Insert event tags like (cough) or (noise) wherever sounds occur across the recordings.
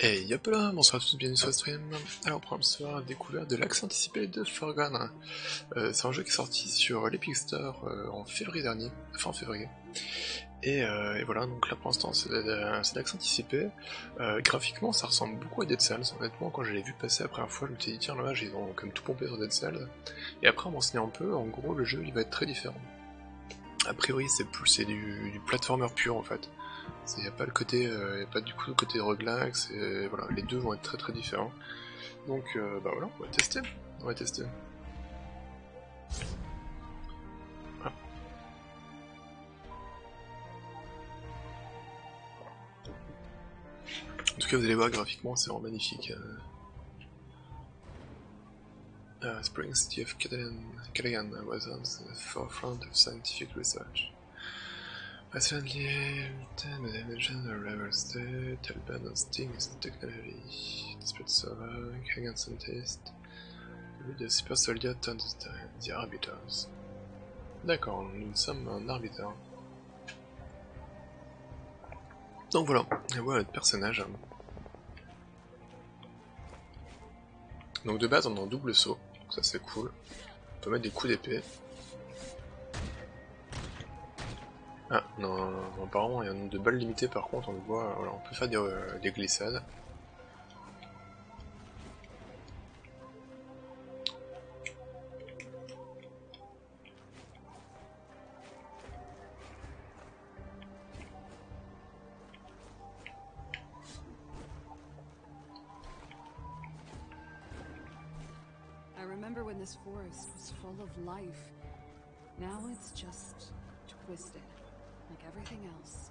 Et yop là, bonsoir à tous, bienvenue sur le stream. Alors, pour ce soir, découverte de l'accès anticipé de Forgone. Euh, c'est un jeu qui est sorti sur l'Epic Store euh, en février dernier, fin février. Et, euh, et voilà, donc là pour l'instant c'est l'accès anticipé. Euh, graphiquement ça ressemble beaucoup à Dead Cells, honnêtement quand je l'ai vu passer la première fois je me suis dit tiens là ils ont comme tout pompé sur Dead Cells. Et après en m'enseignant un peu, en gros le jeu il va être très différent. A priori c'est plus c'est du, du platformer pur en fait. Il n'y a pas le côté, euh, pas du coup le côté relax, et voilà, les deux vont être très très différents. Donc euh, bah voilà, on va tester, on va tester. En tout cas, vous allez voir graphiquement, c'est vraiment magnifique. Uh, Spring City of Callaghan was on the forefront of scientific research. Recently, the general level state, Taliban Sting is the technology. Despite surviving, Hagan scientist, the super soldier turned the arbiters. D'accord, nous sommes un arbitre. Donc voilà, et voilà notre personnage. Donc de base on a un double saut, ça c'est cool. On peut mettre des coups d'épée. Ah, non, non, non, apparemment il y a un de balles limité par contre, on le voit, on peut faire des, euh, des glissades. I remember when this forest was full of life. Now it's just twisted, everything else.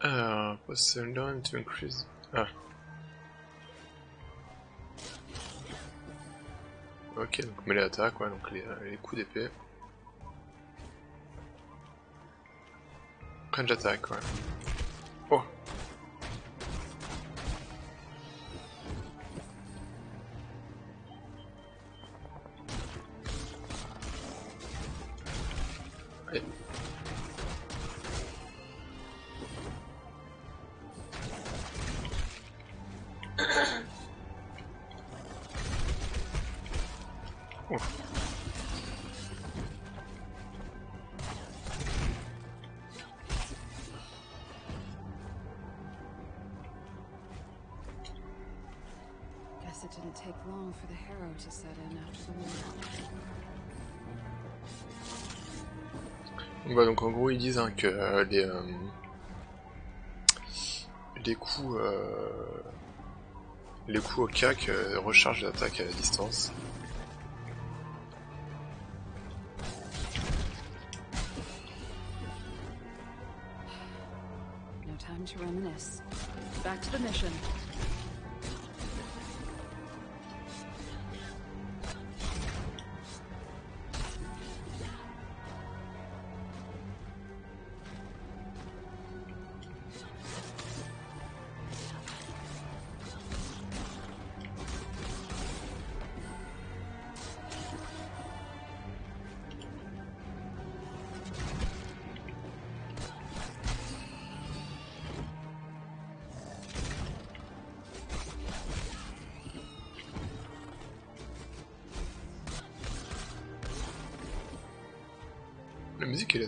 Uh, was learn to increase? Ah. Ok, donc mêlée attaque, ouais, donc les, les coups d'épée. Range attaque, ouais. Oh ils disent hein, que euh, les, euh, les coups euh, les coups au cac rechargent l'attaque à distance.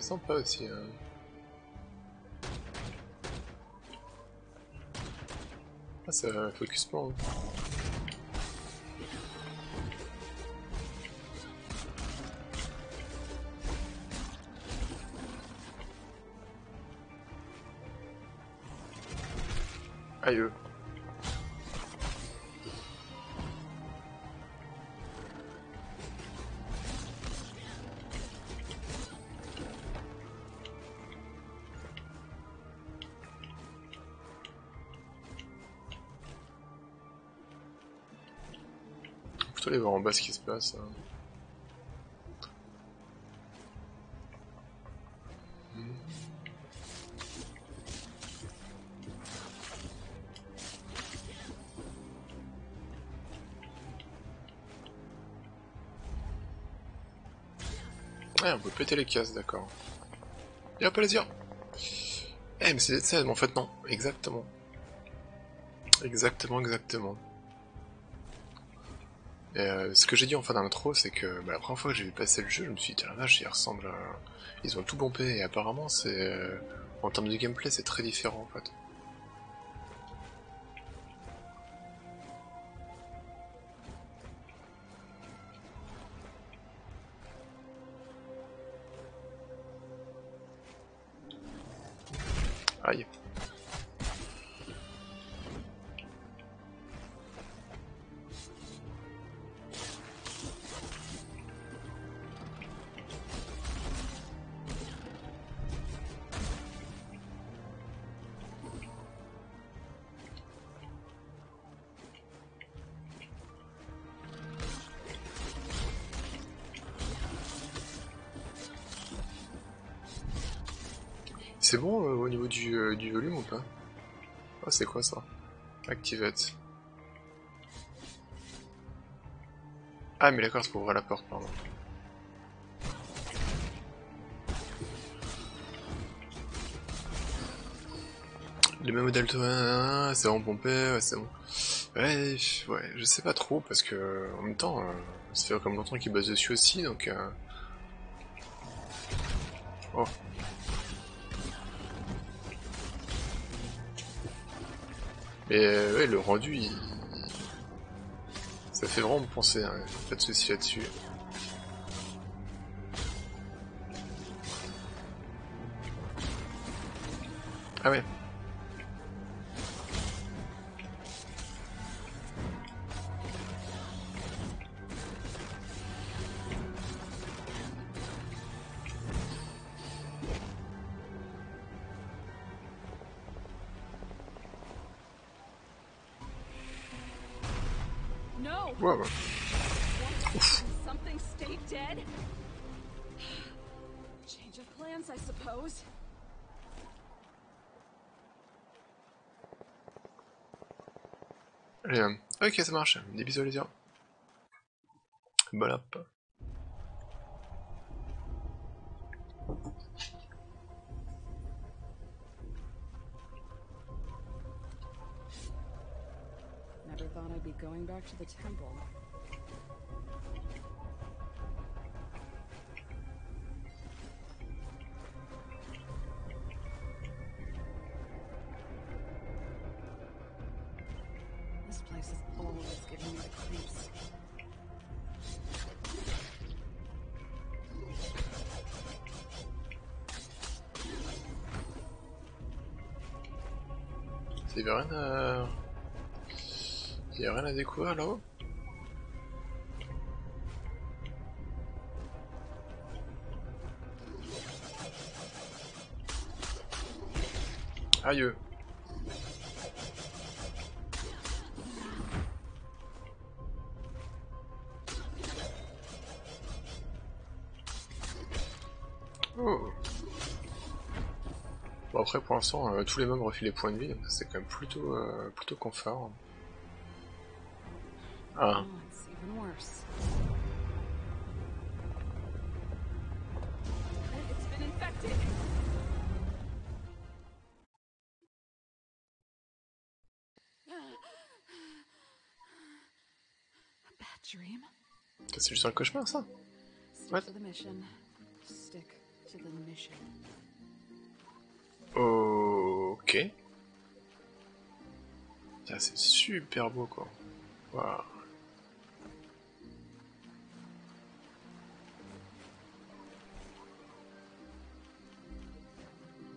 Sympa aussi. hein. Ah ça focus pas. hein. Bas ce qui se passe. hein. Ouais, on peut péter les cases, d'accord. Et hop, plaisir Eh, mais c'est mais en fait non, exactement. Exactement, exactement. Euh, ce que j'ai dit en fin d'intro, c'est que bah, la première fois que j'ai vu passer le jeu, je me suis dit, la vache, il ressemble à... Ils ont tout pompé, et apparemment, euh, En termes de gameplay, c'est très différent, en fait. C'est bon euh, au niveau du, euh, du volume ou pas? Ah c'est quoi ça? Activate. Ah mais d'accord c'est pour ouvrir la porte pardon. Le même modèle toi, c'est bon pompé, ouais, c'est bon. Ouais, ouais, je sais pas trop parce que en même temps, euh, ça comme longtemps qu'il bosse dessus aussi donc. Euh... Oh. Mais euh, ouais, le rendu, ça fait vraiment penser, hein, pas de soucis là-dessus. Ah ouais. Ok, ça marche. Des bisous, les gars. Bon app. Never thought I'd be going back to the temple. Rien y a rien à découvrir là-haut. Aïe après pour l'instant euh, tous les mobs refilent les points de vie, donc c'est quand même plutôt euh, plutôt confort. Ah, Oh, c'est juste un cauchemar ça. What? C'est super beau quoi. Waouh.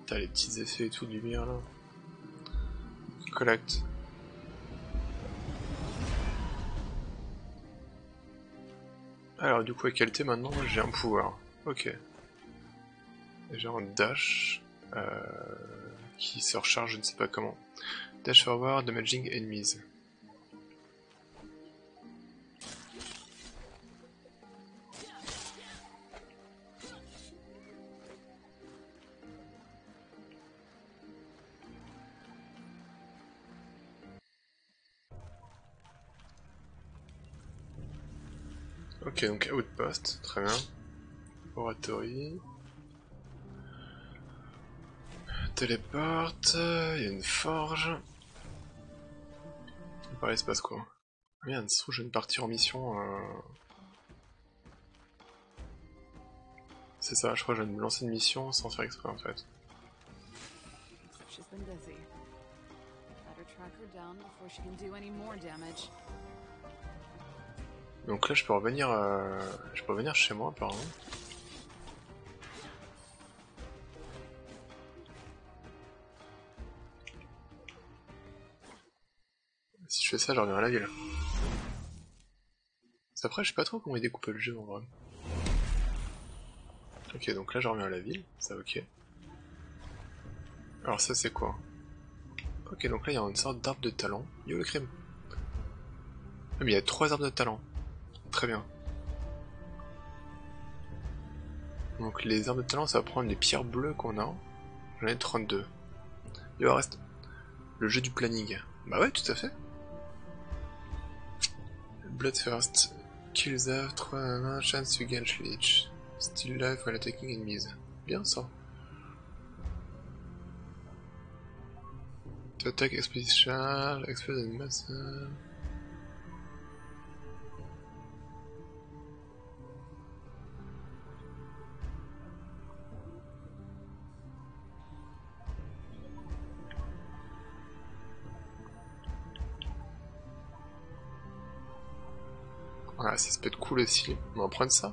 T'as les petits effets et tout du lumière là. Collect. Alors du coup à qualité maintenant? J'ai un pouvoir. Ok. J'ai un dash euh, qui se recharge je ne sais pas comment. Dash forward damaging enemies. Ok, donc outpost, très bien. Oratory. Téléporte, il y a une forge. Par il se passe quoi? Ah Merde, ça se trouve, je viens de partir en mission. Euh... C'est ça, je crois que je de me lancer une mission sans faire exprès en fait. Donc là, je peux revenir, euh... je peux revenir chez moi apparemment. Je fais ça, je reviens à la ville. Après, je sais pas trop comment il découpe le jeu en vrai. Ok, donc là, je reviens à la ville, ça ok. Alors ça, c'est quoi? Ok, donc là, il y a une sorte d'arbre de talent. Yo, le crime? Ah, mais il y a trois arbres de talent. Très bien. Donc les arbres de talent, ça va prendre les pierres bleues qu'on a. J'en ai 32. Il va rester le jeu du planning. Bah ouais, tout à fait. Bloodthirst. Kills have 3 chance to gain Leech. Still life while attacking enemies. Bien ça. To attack expedition, explode and ça, peut être cool aussi. On va prendre ça.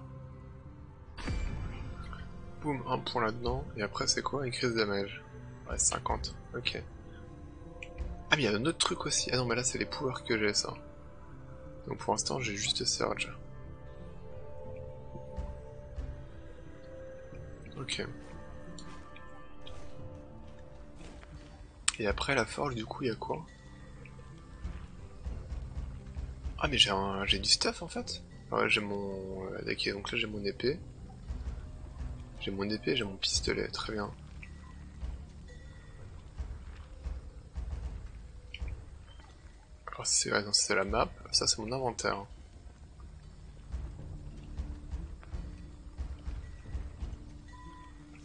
Boum, un point là-dedans. Et après, c'est quoi? Increase damage. Ouais, 50. Ok. Ah, mais il y a un autre truc aussi. Ah non, mais là, c'est les pouvoirs que j'ai, ça. Donc pour l'instant, j'ai juste Surge. Ok. Et après la forge, du coup, il y a quoi? Ah mais j'ai du stuff en fait Ouais j'ai mon... Euh, ok donc là j'ai mon épée. J'ai mon épée, j'ai mon pistolet, très bien. Alors c'est c'est la map, ça c'est mon inventaire.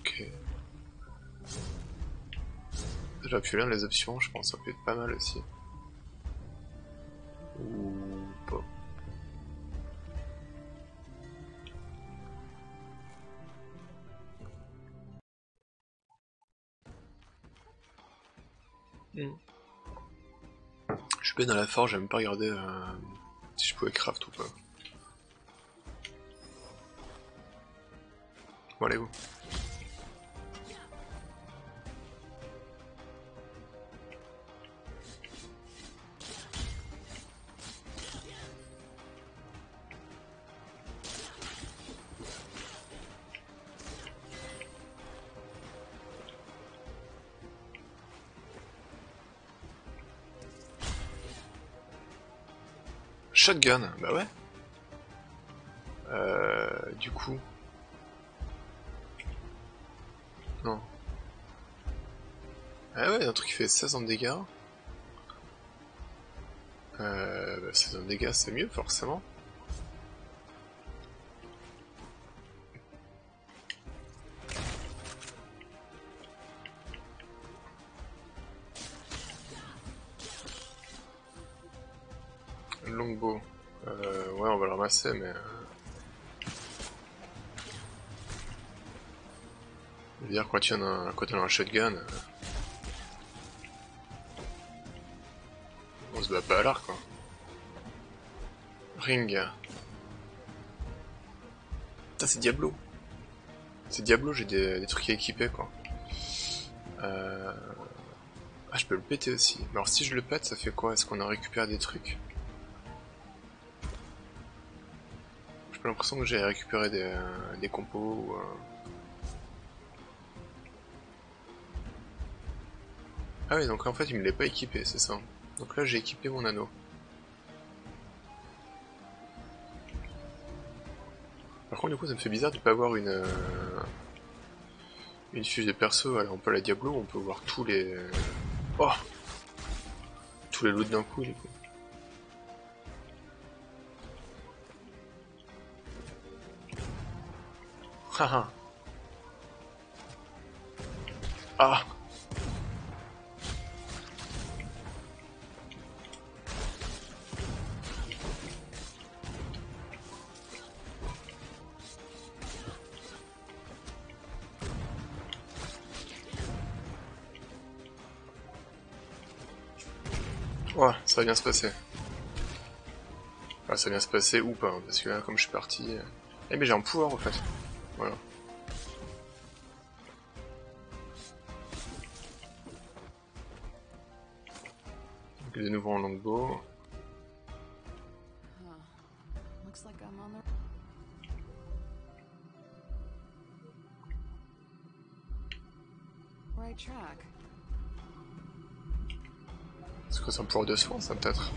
Ok. J'appuie pu les options, je pense ça peut être pas mal aussi. Hmm. Je suis pas dans la forge, j'aime pas regarder euh, si je pouvais craft ou pas. Bon allez Shotgun, bah ouais. Euh, du coup. Non. Ah ouais, un truc qui fait 16 en dégâts. Euh, bah 16 en dégâts, c'est mieux, forcément. Ramasser, mais... Je veux dire, quand tu as quand un shotgun... Euh... On se bat pas à l'arc, quoi. Ring. Ça, c'est Diablo. C'est Diablo, j'ai des, trucs à équiper, quoi. Euh... Ah, je peux le péter aussi. Alors, si je le pète, ça fait quoi? Est-ce qu'on a récupéré des trucs? J'ai l'impression que j'ai récupéré des, des compos euh... Ah oui, donc en fait il me l'est pas équipé, c'est ça. Donc là j'ai équipé mon anneau. Par contre du coup ça me fait bizarre de pas avoir une... Euh... Une fiche de perso, alors on peut la Diablo, on peut voir tous les... Oh Tous les loots d'un coup du Haha. Ah. Ouais, ça va bien se passer. Enfin, ça va bien se passer ou pas, hein, parce que là, comme je suis parti... Euh, eh mais j'ai un pouvoir, en fait. De nouveau en longbow. Track. C'est quoi, c'est un pouvoir de soin, ça, peut-être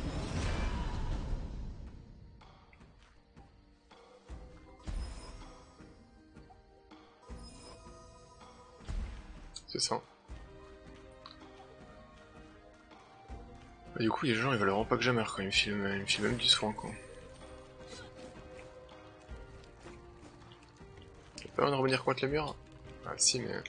Du coup, les gens, ils veulent vraiment pas que j'ameure quand ils me filment, ils me filment même du soin, quoi. Y'a pas moyen de revenir contre les murs Ah si, mais...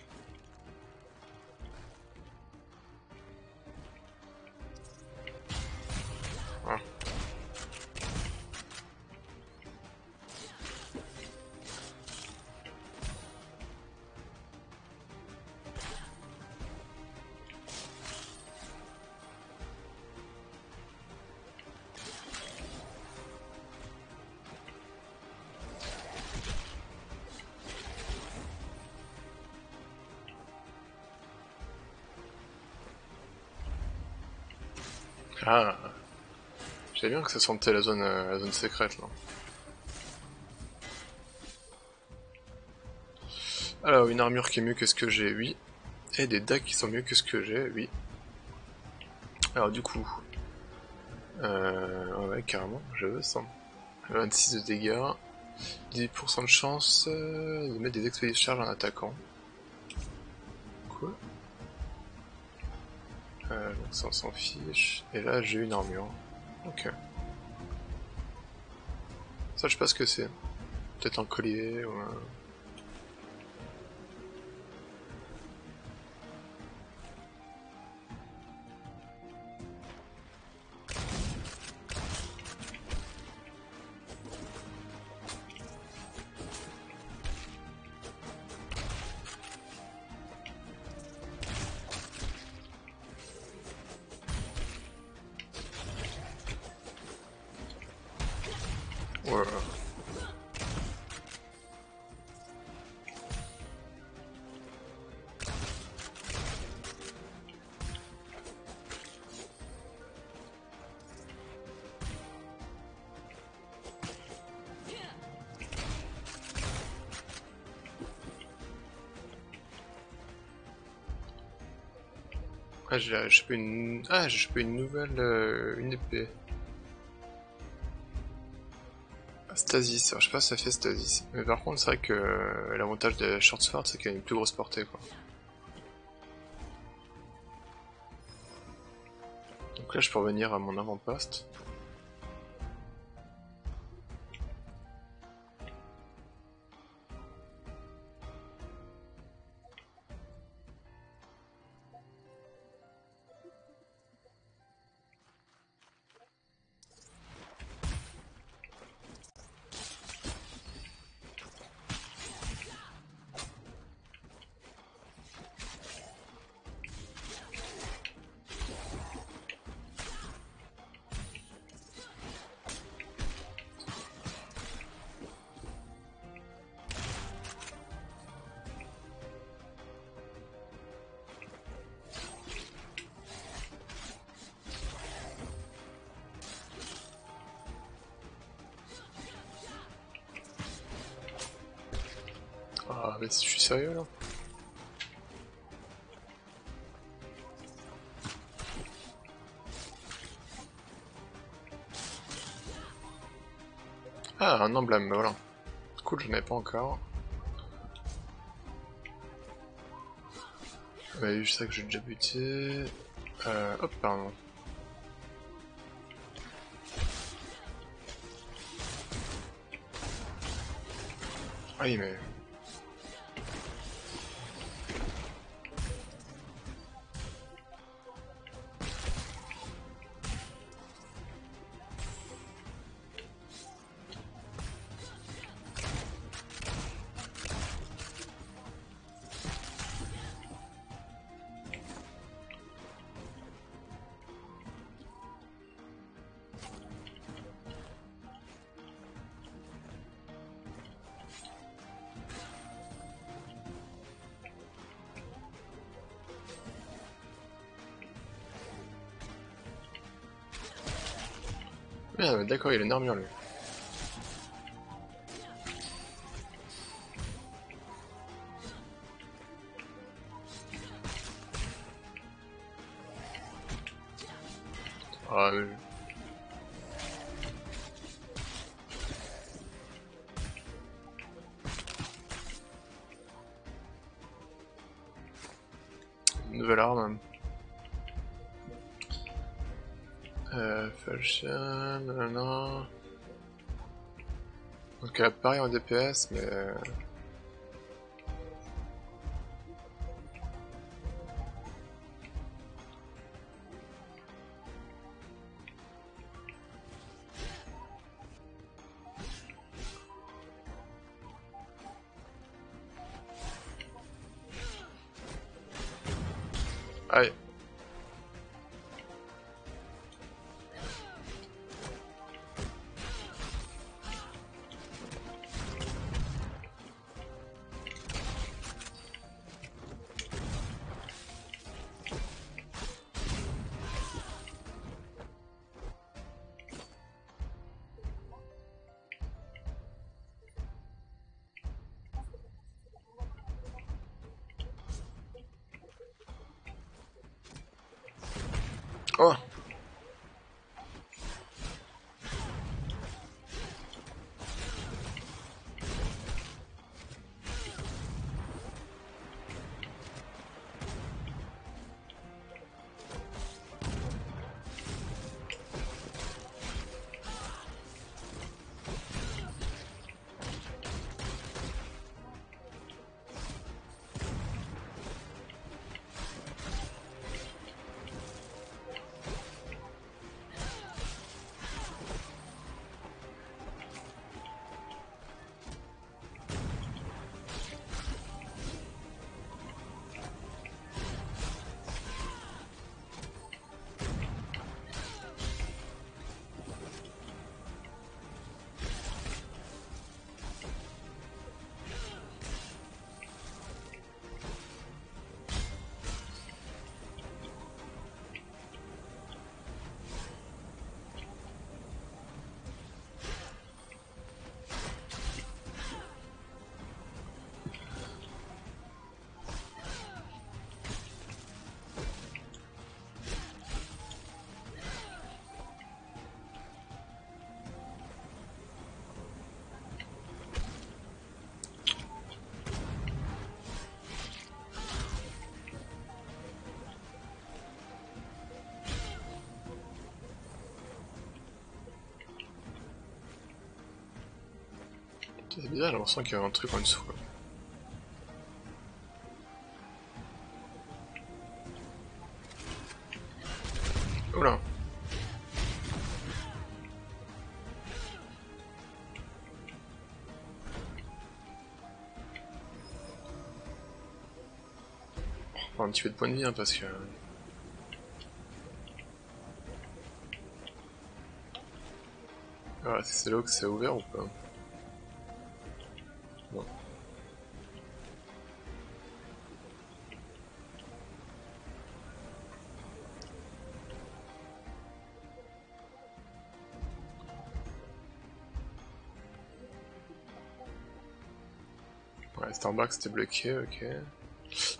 Ah J'avais bien que ça sentait la zone, euh, la zone secrète là. Alors, une armure qui est mieux que ce que j'ai, oui. Et des dagues qui sont mieux que ce que j'ai, oui. Alors du coup... Euh, ouais, carrément, je veux ça. 26 de dégâts. 10% de chance euh, de mettre des expéditions de charge en attaquant. On s'en fiche. Et là j'ai une armure. Ok. Ça je sais pas ce que c'est. Peut-être un collier ou un... j'ai pas une... Ah, j'ai pas une nouvelle... euh, une épée. Stasis, alors je sais pas si ça fait Stasis. Mais par contre, c'est vrai que euh, l'avantage de la Short Sword, c'est qu'elle a une plus grosse portée, quoi. Donc là, je peux revenir à mon avant-poste. Sérieux là Ah, un emblème, voilà. Cool, je n'en ai pas encore. Ouais, je sais que j'ai déjà buté. Euh, hop, pardon. Ah oui, mais... d'accord, il a une armure lui. Pareil en DPS, mais... C'est bizarre, j'ai l'impression qu'il y a un truc en dessous. quoi. Oula. Prends un petit peu de points de vie hein, parce que... Ah, c'est là que c'est ouvert ou pas? Ouais, c'était bloqué, ok.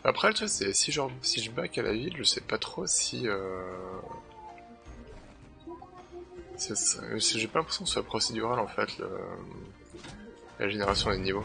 Après, le truc, c'est si, si je back à la ville, je sais pas trop si. Euh... J'ai pas l'impression que ce soit procédural en fait, le... la génération des niveaux.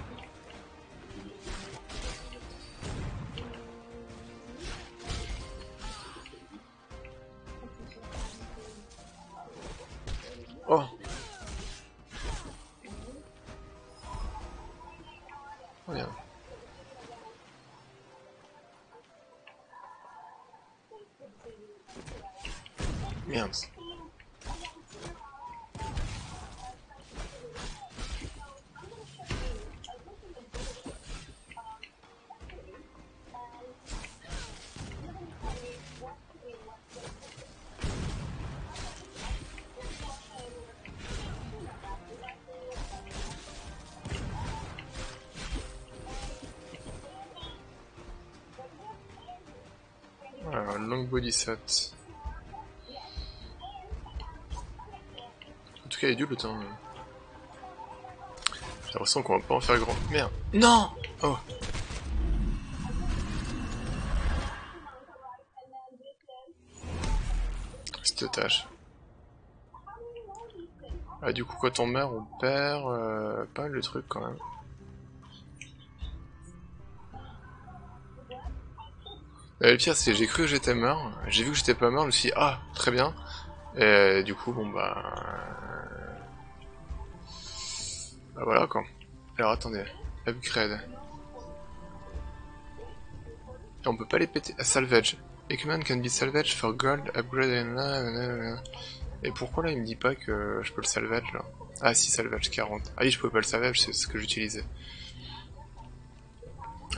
En tout cas, il est dur temps. J'ai l'impression qu'on va pas en faire grand. Merde. Non Oh Cette otage. Ah, du coup, quand on meurt, on perd euh, pas le truc quand même. Le pire, c'est j'ai cru que j'étais mort. J'ai vu que j'étais pas mort, je me suis dit, ah, très bien. Et du coup, bon bah... Bah voilà quoi. Alors attendez, upgrade. Et on peut pas les péter. Ah, salvage. Equipment can be salvaged for gold, upgrade and... Et pourquoi là il me dit pas que je peux le salvage là? Ah si, salvage 40. Ah oui, je peux pas le salvage, c'est ce que j'utilisais.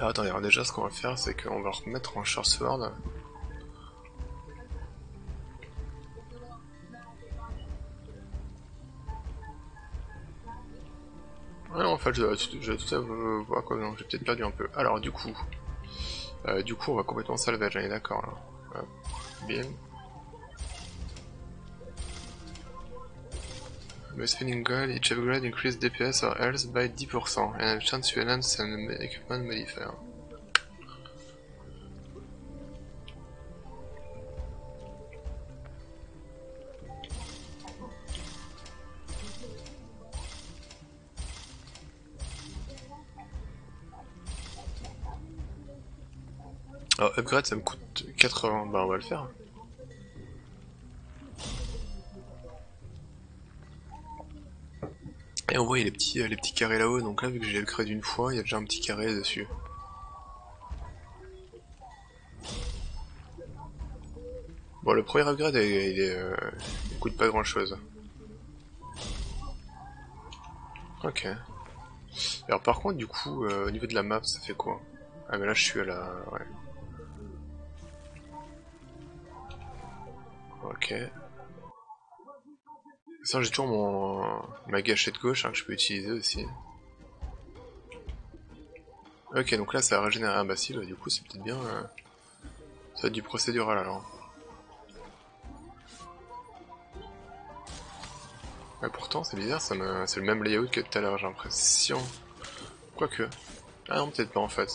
Alors attendez, déjà ce qu'on va faire c'est qu'on va remettre en short sword. Ouais, en fait, je, je, tout à voir quoi, j'ai peut-être perdu un peu. Alors, du coup, euh, du coup, on va complètement salvage, on est d'accord là. Bien. By spinning gold, each upgrade increase DPS or health by 10%, and a chance to enhance an equipment modifier. Alors, upgrade ça me coûte 80, bah on va le faire. On voit il y a les petits, les petits carrés là-haut, donc là vu que j'ai upgrade une fois, il y a déjà un petit carré dessus. Bon le premier upgrade il, est, euh, il coûte pas grand chose. Ok. Alors par contre du coup euh, au niveau de la map ça fait quoi? Ah mais là je suis à la... ouais. Ok. Ça, j'ai toujours mon ma gâchette gauche hein, que je peux utiliser aussi. Ok, donc là ça a régénéré un bacille, du coup c'est peut-être bien... Euh, ça va être du procédural alors. Mais pourtant c'est bizarre, me... c'est le même layout que tout à l'heure j'ai l'impression. Quoique. Ah non peut-être pas en fait.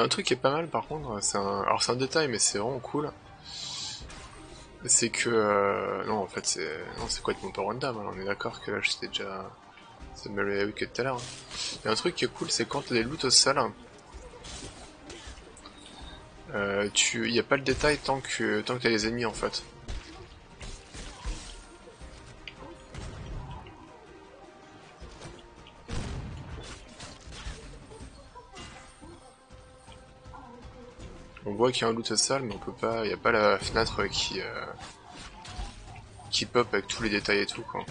Un truc qui est pas mal par contre, c'est un... alors c'est un détail mais c'est vraiment cool. C'est que euh... non en fait c'est non c'est quoi mon random, hein. on est d'accord que là j'étais déjà c'est le même que tout à l'heure. Hein. Et un truc qui est cool c'est quand t'as des loot au sol, euh, tu y a pas le détail tant que tant que t'as les ennemis en fait. Voit qu'il y a un loot sale, mais on peut pas, il n'y a pas la fenêtre qui euh, qui pop avec tous les détails et tout quoi.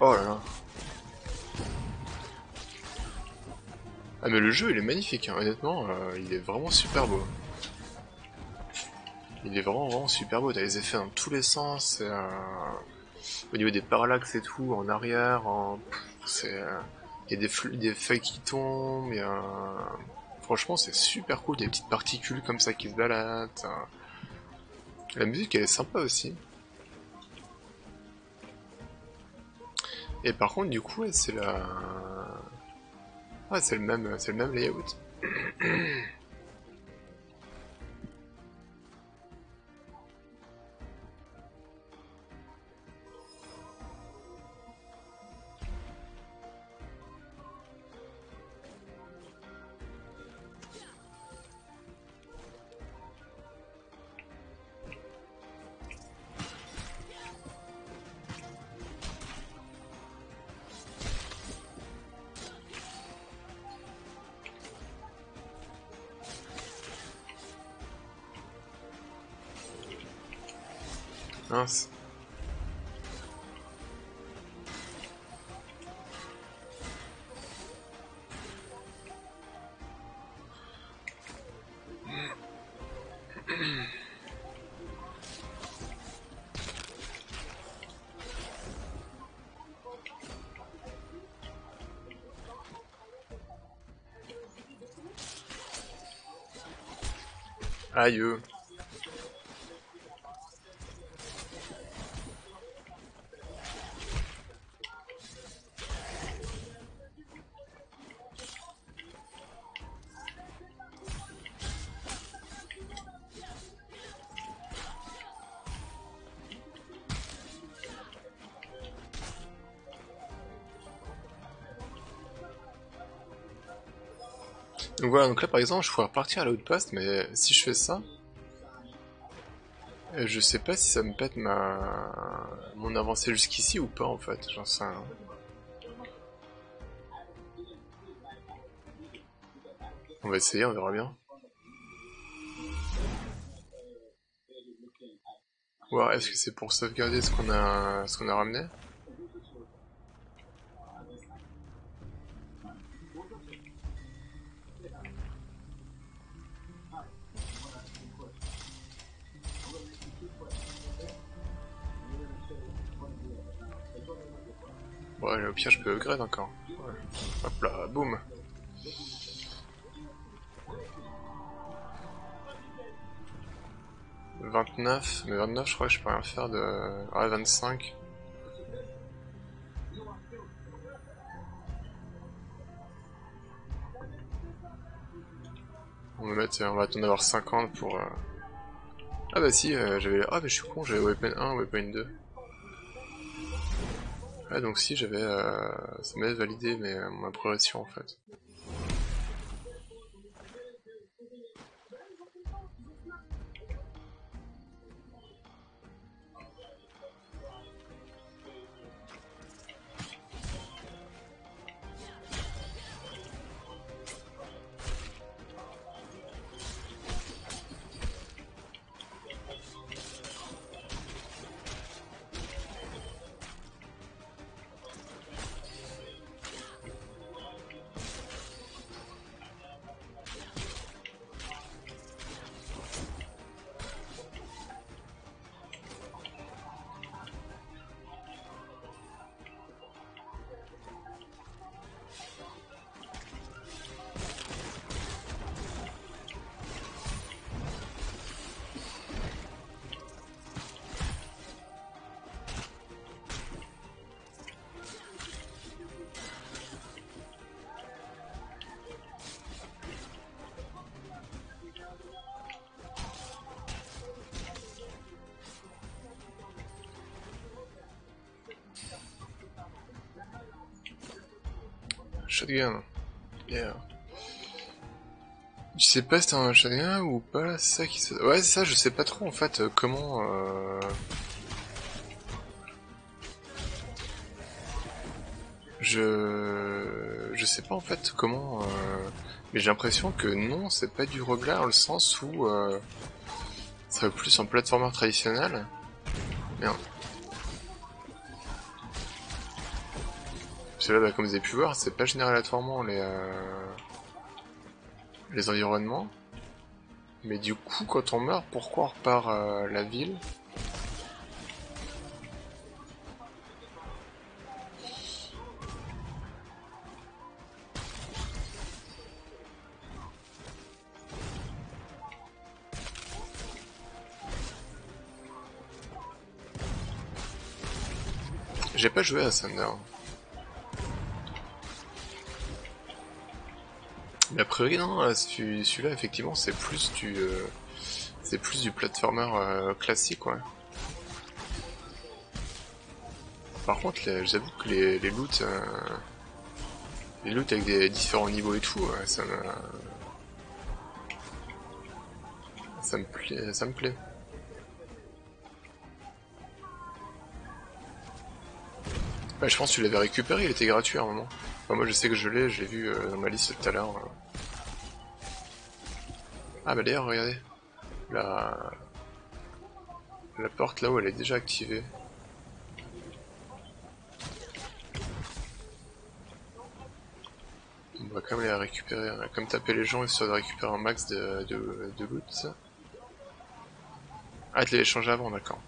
Oh là là. Ah mais le jeu il est magnifique, hein. honnêtement, euh, il est vraiment super beau. Il est vraiment vraiment super beau, t'as les effets dans tous les sens, euh, au niveau des parallaxes et tout, en arrière, en... c'est... Il y a des, feuilles qui tombent, y a... Franchement, c'est super cool, des petites particules comme ça qui se baladent. La musique, elle est sympa aussi. Et par contre, du coup, c'est la... Ouais, c'est le même, c'est le même layout. (clears throat) Aïe. Donc voilà, donc là par exemple je pourrais repartir à l'outpost, mais si je fais ça, euh, je sais pas si ça me pète ma mon avancée jusqu'ici ou pas en fait, j'en sais. On va essayer, on verra bien. Voir est-ce que c'est pour sauvegarder ce qu'on a ce qu'on a ramené? Pire, je peux upgrade encore. Hop là, boum. Vingt-neuf, mais 29 je crois que je peux rien faire de... Ah, 25. On va mettre, on va attendre d'avoir 50 pour... euh, Ah bah si, euh, j'avais... Ah bah je suis con, j'avais weapon 1, weapon 2. Ah donc si j'avais... Euh... Ça m'avait validé mais, euh, ma progression en fait. Je sais pas si c'est un shotgun ou pas, ça qui se... Ouais, ça, je sais pas trop en fait euh, comment... Euh... Je... Je sais pas en fait comment... Euh... Mais j'ai l'impression que non, c'est pas du dans le sens où... Euh... Ça va plus en plateformeur traditionnel. Merde. Bah, comme vous avez pu voir, c'est pas les, euh, les environnements. Mais du coup, quand on meurt, pourquoi on repart euh, la ville? J'ai pas joué à Thunder. Non, euh, celui- celui-là effectivement c'est plus du euh, c'est plus du platformer euh, classique ouais. Par contre j'avoue que les, loots les loots avec des différents niveaux et tout, ça me ça me plaît ça me plaît. Je pense que tu l'avais récupéré, il était gratuit à un moment. Enfin, moi je sais que je l'ai, je l'ai vu dans ma liste tout à l'heure. Ah bah d'ailleurs regardez, la... la porte là-haut elle est déjà activée. On va quand même la récupérer, on comme taper les gens histoire de récupérer un max de, de, de loot. Ah tu l'as échangé avant d'accord.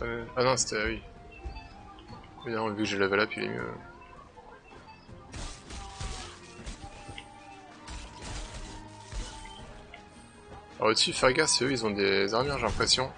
Ah non, c'était... oui. Non, vu que j'ai level up, il est mieux. Alors au-dessus, Fargas, eux, ils ont des armures, j'ai l'impression.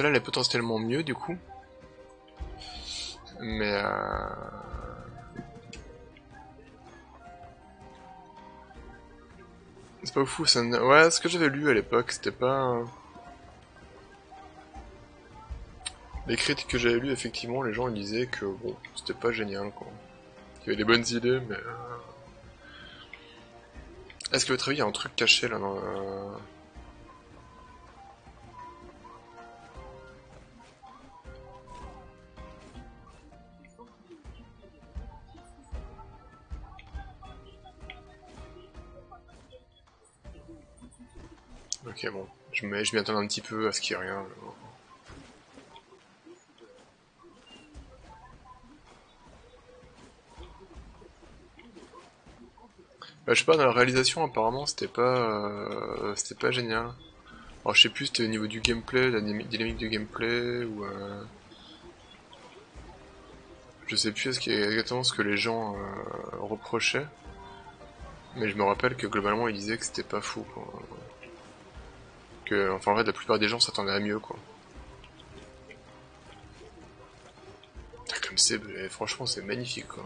Celle-là, elle est potentiellement mieux, du coup. Mais... Euh... C'est pas fou, ça... Ouais, ce que j'avais lu à l'époque, c'était pas... Les critiques que j'avais lues, effectivement, les gens disaient que bon, c'était pas génial, quoi. Il y avait des bonnes idées, mais... Euh, est-ce que votre avis, il y a un truc caché, là, dans... Euh, Ok, bon. Je m'y attends un petit peu à ce qu'il n'y ait rien. Bah, je sais pas, dans la réalisation, apparemment, c'était pas... Euh, c'était pas génial. Alors, je sais plus, c'était au niveau du gameplay, la dynamique du gameplay, ou... Euh... Je sais plus exactement ce que les gens euh, reprochaient. Mais je me rappelle que globalement, ils disaient que c'était pas fou, enfin en vrai la plupart des gens s'attendaient à mieux quoi. Comme c'est, franchement c'est magnifique quoi.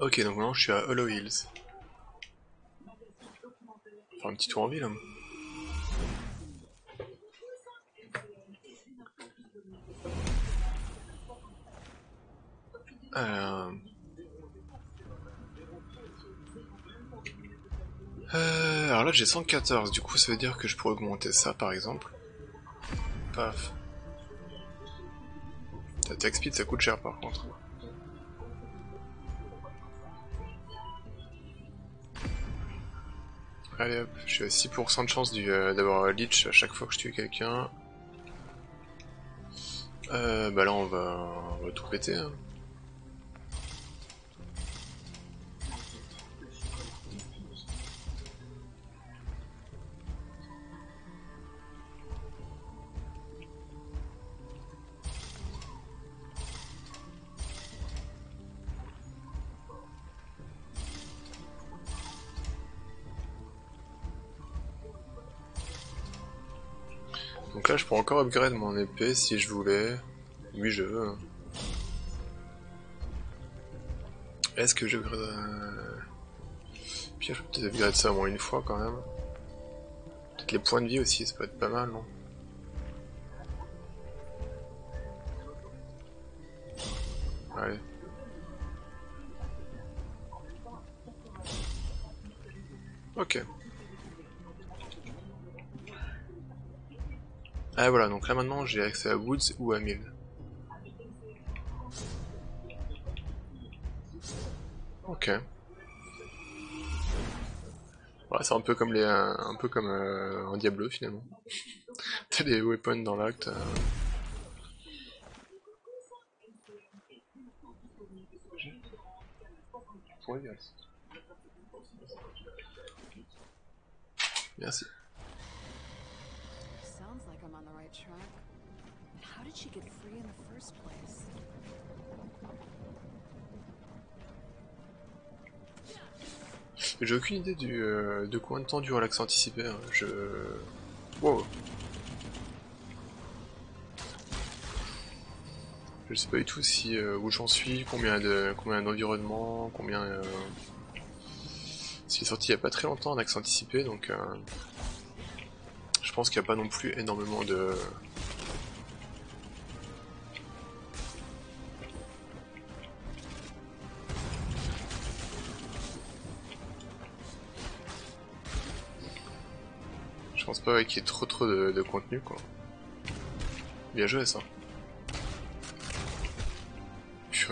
Ok, donc maintenant je suis à Hollow Hills. Faire un petit tour en ville. Hein. Euh, euh... alors là j'ai 114, du coup ça veut dire que je pourrais augmenter ça par exemple. Paf. Attack speed ça coûte cher par contre. Allez hop, je suis à 6% de chance euh, d'avoir un Leech à chaque fois que je tue quelqu'un. Euh, bah là on va, on va tout péter. Hein. Je peux encore upgrade mon épée si je voulais. Oui, je veux. Hein. Est-ce que je. Euh, Puis je peux peut-être upgrade ça au moins une fois quand même. Peut-être les points de vie aussi, ça peut être pas mal, non? Allez. Ok. Ah voilà, donc là maintenant j'ai accès à Woods ou à Mill. Ok. Voilà, c'est un peu comme les, un, peu comme euh, Diablo finalement. (laughs) T'as des weapons dans l'acte. Euh. Merci. J'ai aucune idée du, euh, de combien de temps dure l'accès anticipé. Hein. Je. Wow. Je sais pas du tout si euh, où j'en suis, combien de combien d'environnements, combien. Euh... C'est sorti il y a pas très longtemps en accès anticipé, donc euh, je pense qu'il n'y a pas non plus énormément de Pas qu'il y ait trop trop de, contenu quoi. Bien joué ça. Je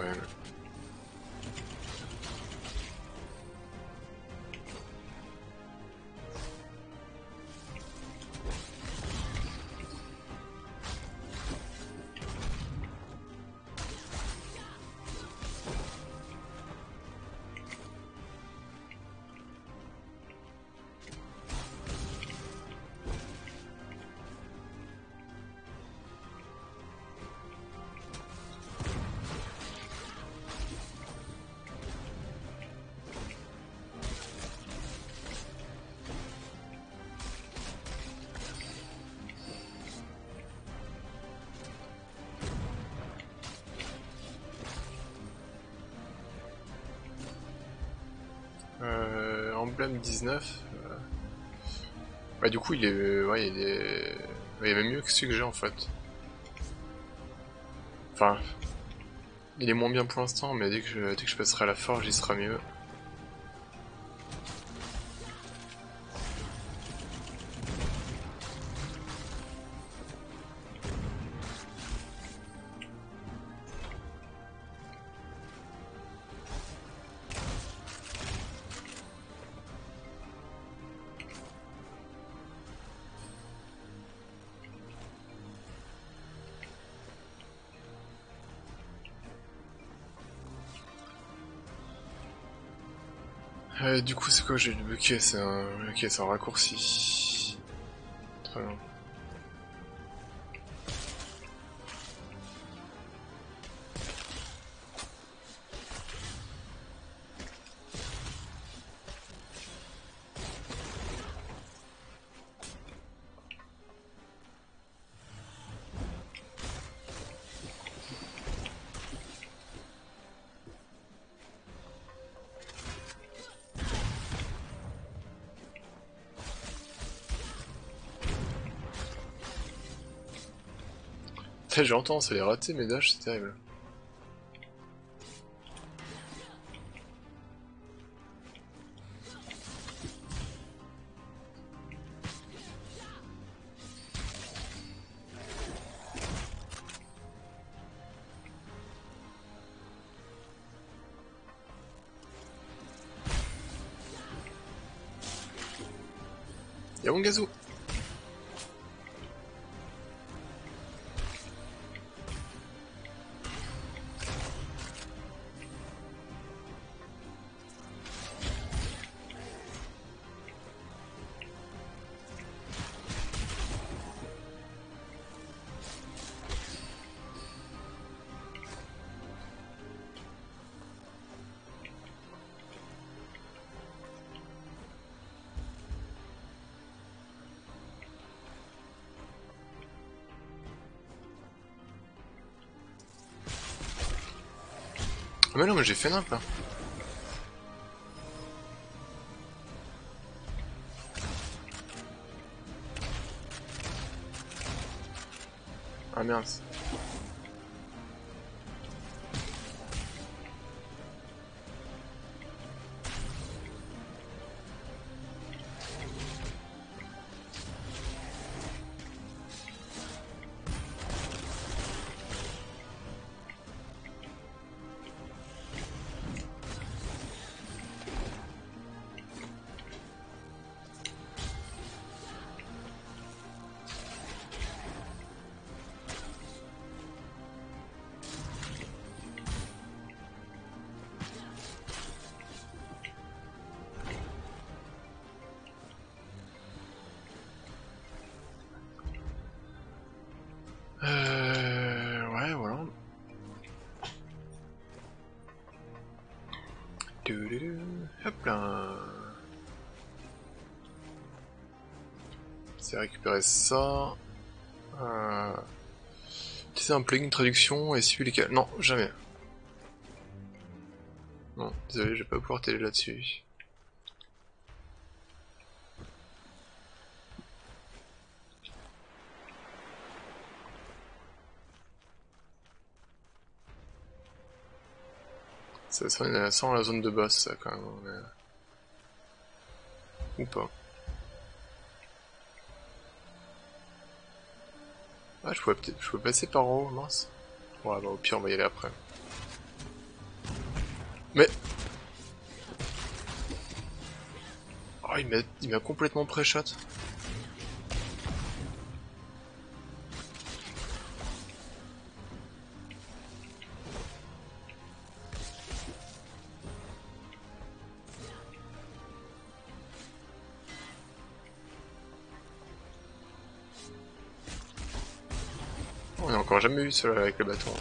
19. Euh... Du coup il est... Ouais il est... Il est même mieux que celui que j'ai en fait. Enfin... Il est moins bien pour l'instant mais dès que, je... dès que je passerai à la forge il sera mieux. Du coup, c'est quoi j'ai Ok, c'est un... Ok, c'est un raccourci. Très bien. J'entends, ça les raté mes dashs, c'est terrible. Ah mais non mais j'ai fait nimp là. Ah merde. C'est récupérer ça. Euh... C'est un plugin traduction et suivre lesquels. Non, jamais. Non, désolé, je vais pas pouvoir télé là-dessus. Ça sent la zone de boss, ça, quand même. Ou pas. Je pouvais passer par en haut, mince. Ouais, bah au pire, on va y aller après. Mais... Oh, il m'a complètement pré-shot. Cela avec le bâton.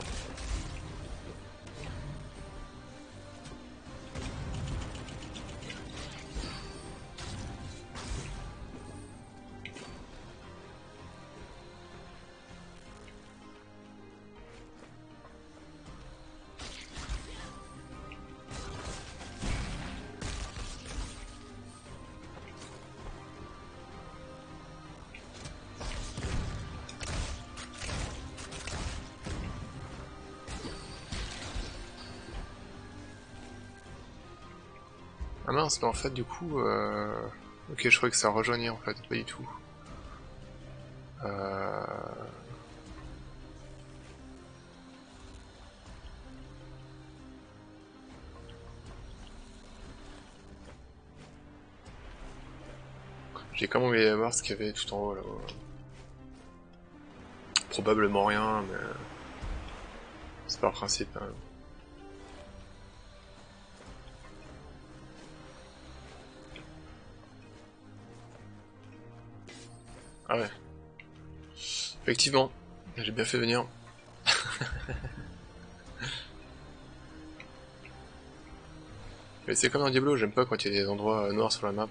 En fait, du coup... Euh... Ok, je croyais que ça rejoignait, en fait, pas du tout. Euh... J'ai quand même envie voir ce qu'il y avait tout en haut là. Probablement rien, mais c'est pas le principe. Hein. Effectivement, j'ai bien fait venir. (laughs) Mais c'est comme un Diablo, j'aime pas quand il y a des endroits noirs sur la map.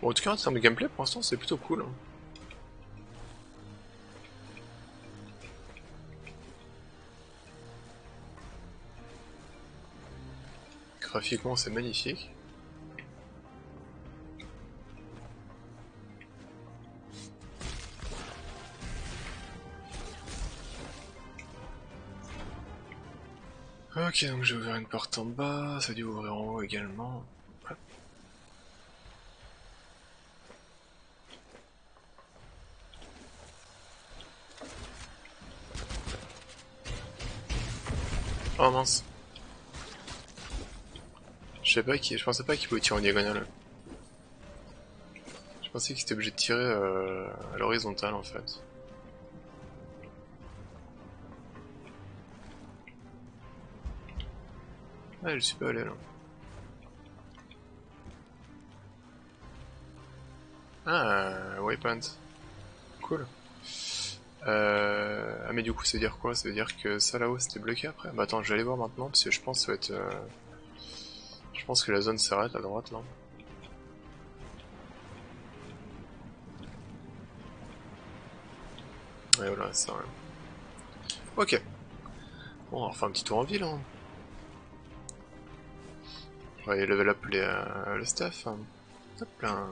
Bon, en tout cas, en termes de gameplay, pour l'instant, c'est plutôt cool. Hein. Graphiquement, c'est magnifique. Ok, donc j'ai ouvert une porte en bas, ça a dû ouvrir en haut également. Oh mince. Je pas qui, pensais pas qu'il pouvait tirer en diagonale. Je pensais qu'il était obligé de tirer euh, à l'horizontale en fait. Ah, je suis pas allé là. Ah, waypoint. Cool. Euh... Ah mais du coup ça veut dire quoi? Ça veut dire que ça là-haut c'était bloqué après? Bah attends je vais aller voir maintenant parce que je pense que ça va être... Euh... Je pense que la zone s'arrête à droite là. Ouais voilà ça. Ok. Bon on va refaire un petit tour en ville. Hein. On va aller level up les, le staff. Hein. Hop là.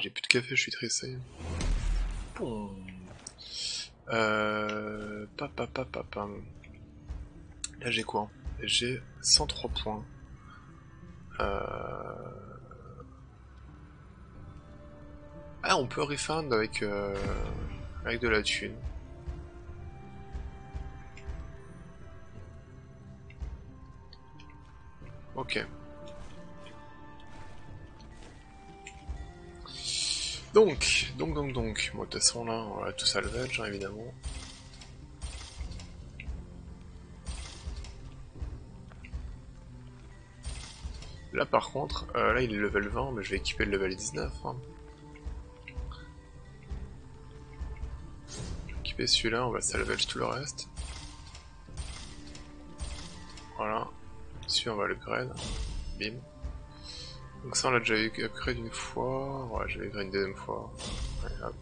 J'ai plus de café, je suis tressé. Bon. Euh... Papa, papa, papa. Là j'ai quoi? J'ai 103 points. Euh... Ah, on peut refund avec, euh... avec de la thune. Ok. Donc, donc, donc, donc, bon, de toute façon là, on va tout salvage, évidemment. Là par contre, euh, là il est level 20, mais je vais équiper le level 19. Hein. Équiper celui-là, on va salvage tout le reste. Voilà. Celui on va le grade. Bim. Donc ça on l'a déjà upgrade une fois. Ouais, je vais upgrade une deuxième fois. Ouais, hop.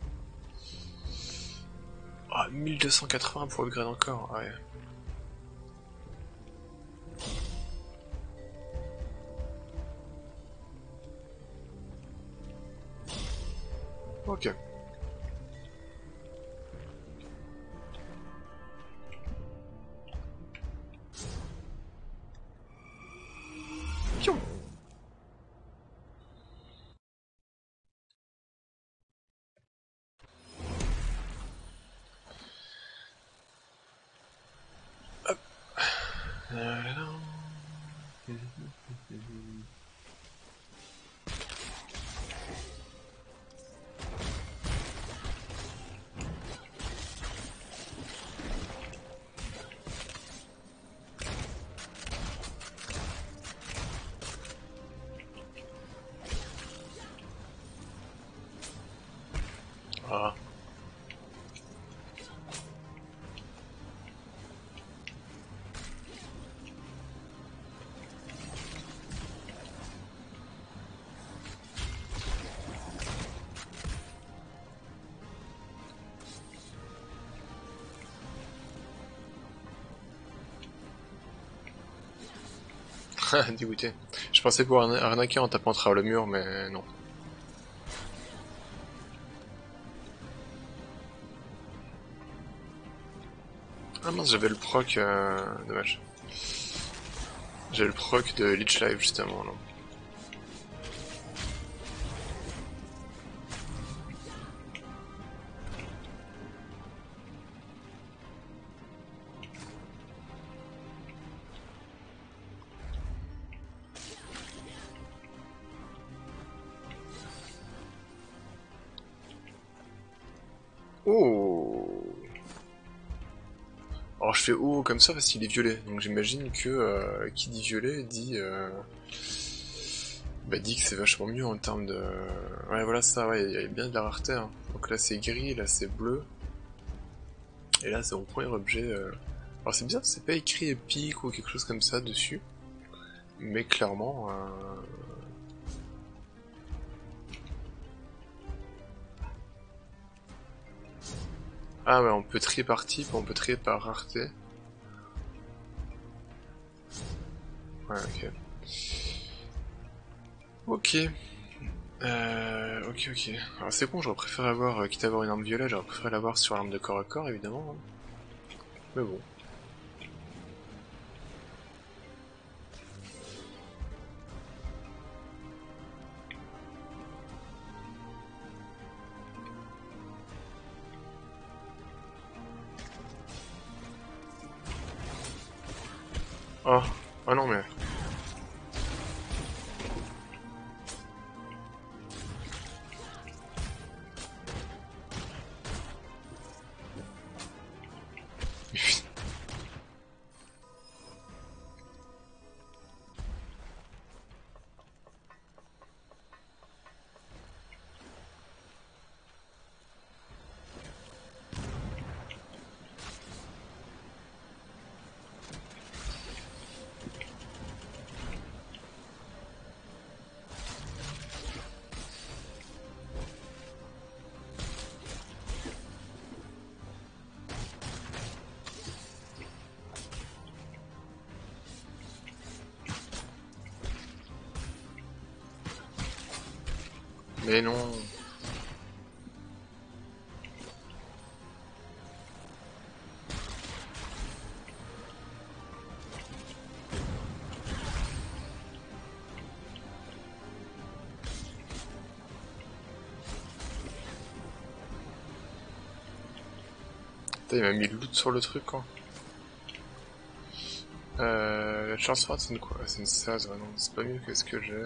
Ah, 1280 pour upgrade encore, ouais. Ok. (laughs) Dégoûté. Je pensais pouvoir arna- arnaquer en tapant travers le mur, mais non. Ah mince, j'avais le proc... Euh... Dommage. J'avais le proc de Leech Live justement, non. Comme ça parce qu'il est violet, donc j'imagine que euh, qui dit violet dit euh, bah dit que c'est vachement mieux en termes de ouais voilà ça ouais il y a bien de la rareté hein. donc là c'est gris là c'est bleu et là c'est mon premier objet euh. alors c'est bizarre c'est pas écrit épique ou quelque chose comme ça dessus mais clairement ah ouais on peut trier par type on peut trier par rareté ouais ok Ok. Euh, ok, ok. Alors c'est con, j'aurais préféré avoir, euh, quitte à avoir une arme violet, j'aurais préféré l'avoir sur l'arme de corps à corps, évidemment. hein. Mais bon. Mais non. Putain, il m'a mis le loot sur le truc, quoi. Euh, la chance rate, c'est une quoi? C'est une 16, ouais, non, c'est pas mieux que ce que j'ai.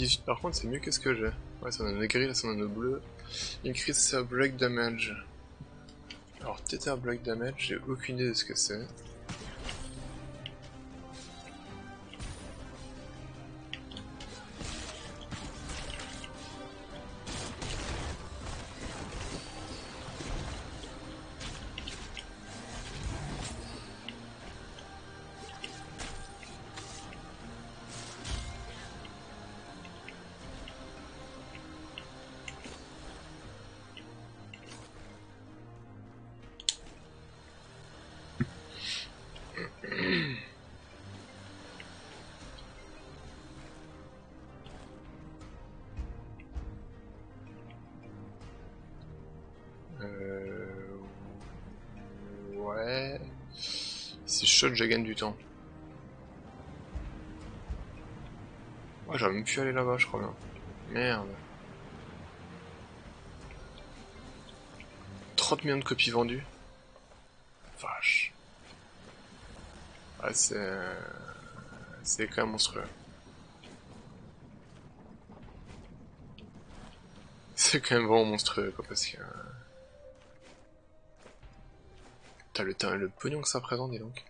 18 par contre c'est mieux que ce que j'ai. Ouais, c'est un anneau gris, là c'est un anneau bleu. Increase break damage. Alors, Tether break damage, j'ai aucune idée de ce que c'est. Je gagne du temps. Ouais, j'aurais même pu aller là-bas, je crois bien. Merde. 30 millions de copies vendues. Vache. Ouais, c'est... C'est quand même monstrueux. C'est quand même vraiment monstrueux, quoi, parce que... T'as le, le pognon que ça présente, dis donc.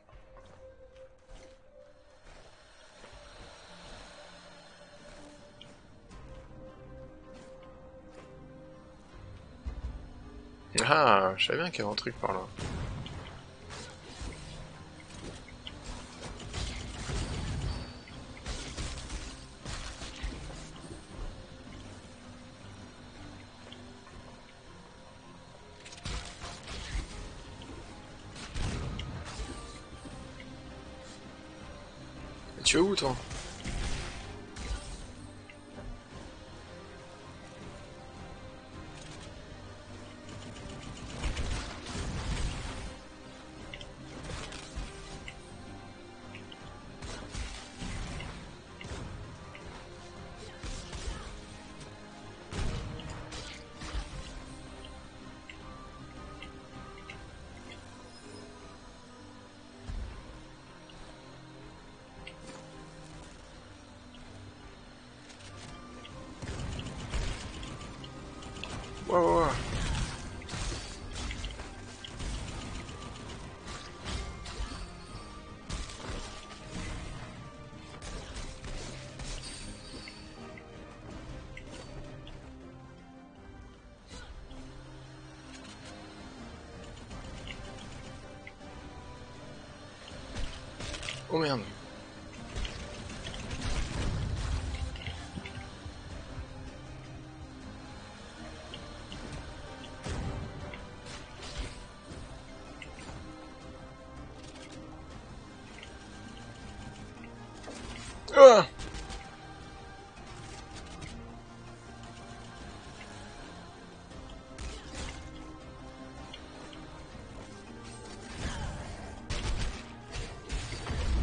Je savais bien qu'il y avait un truc par là.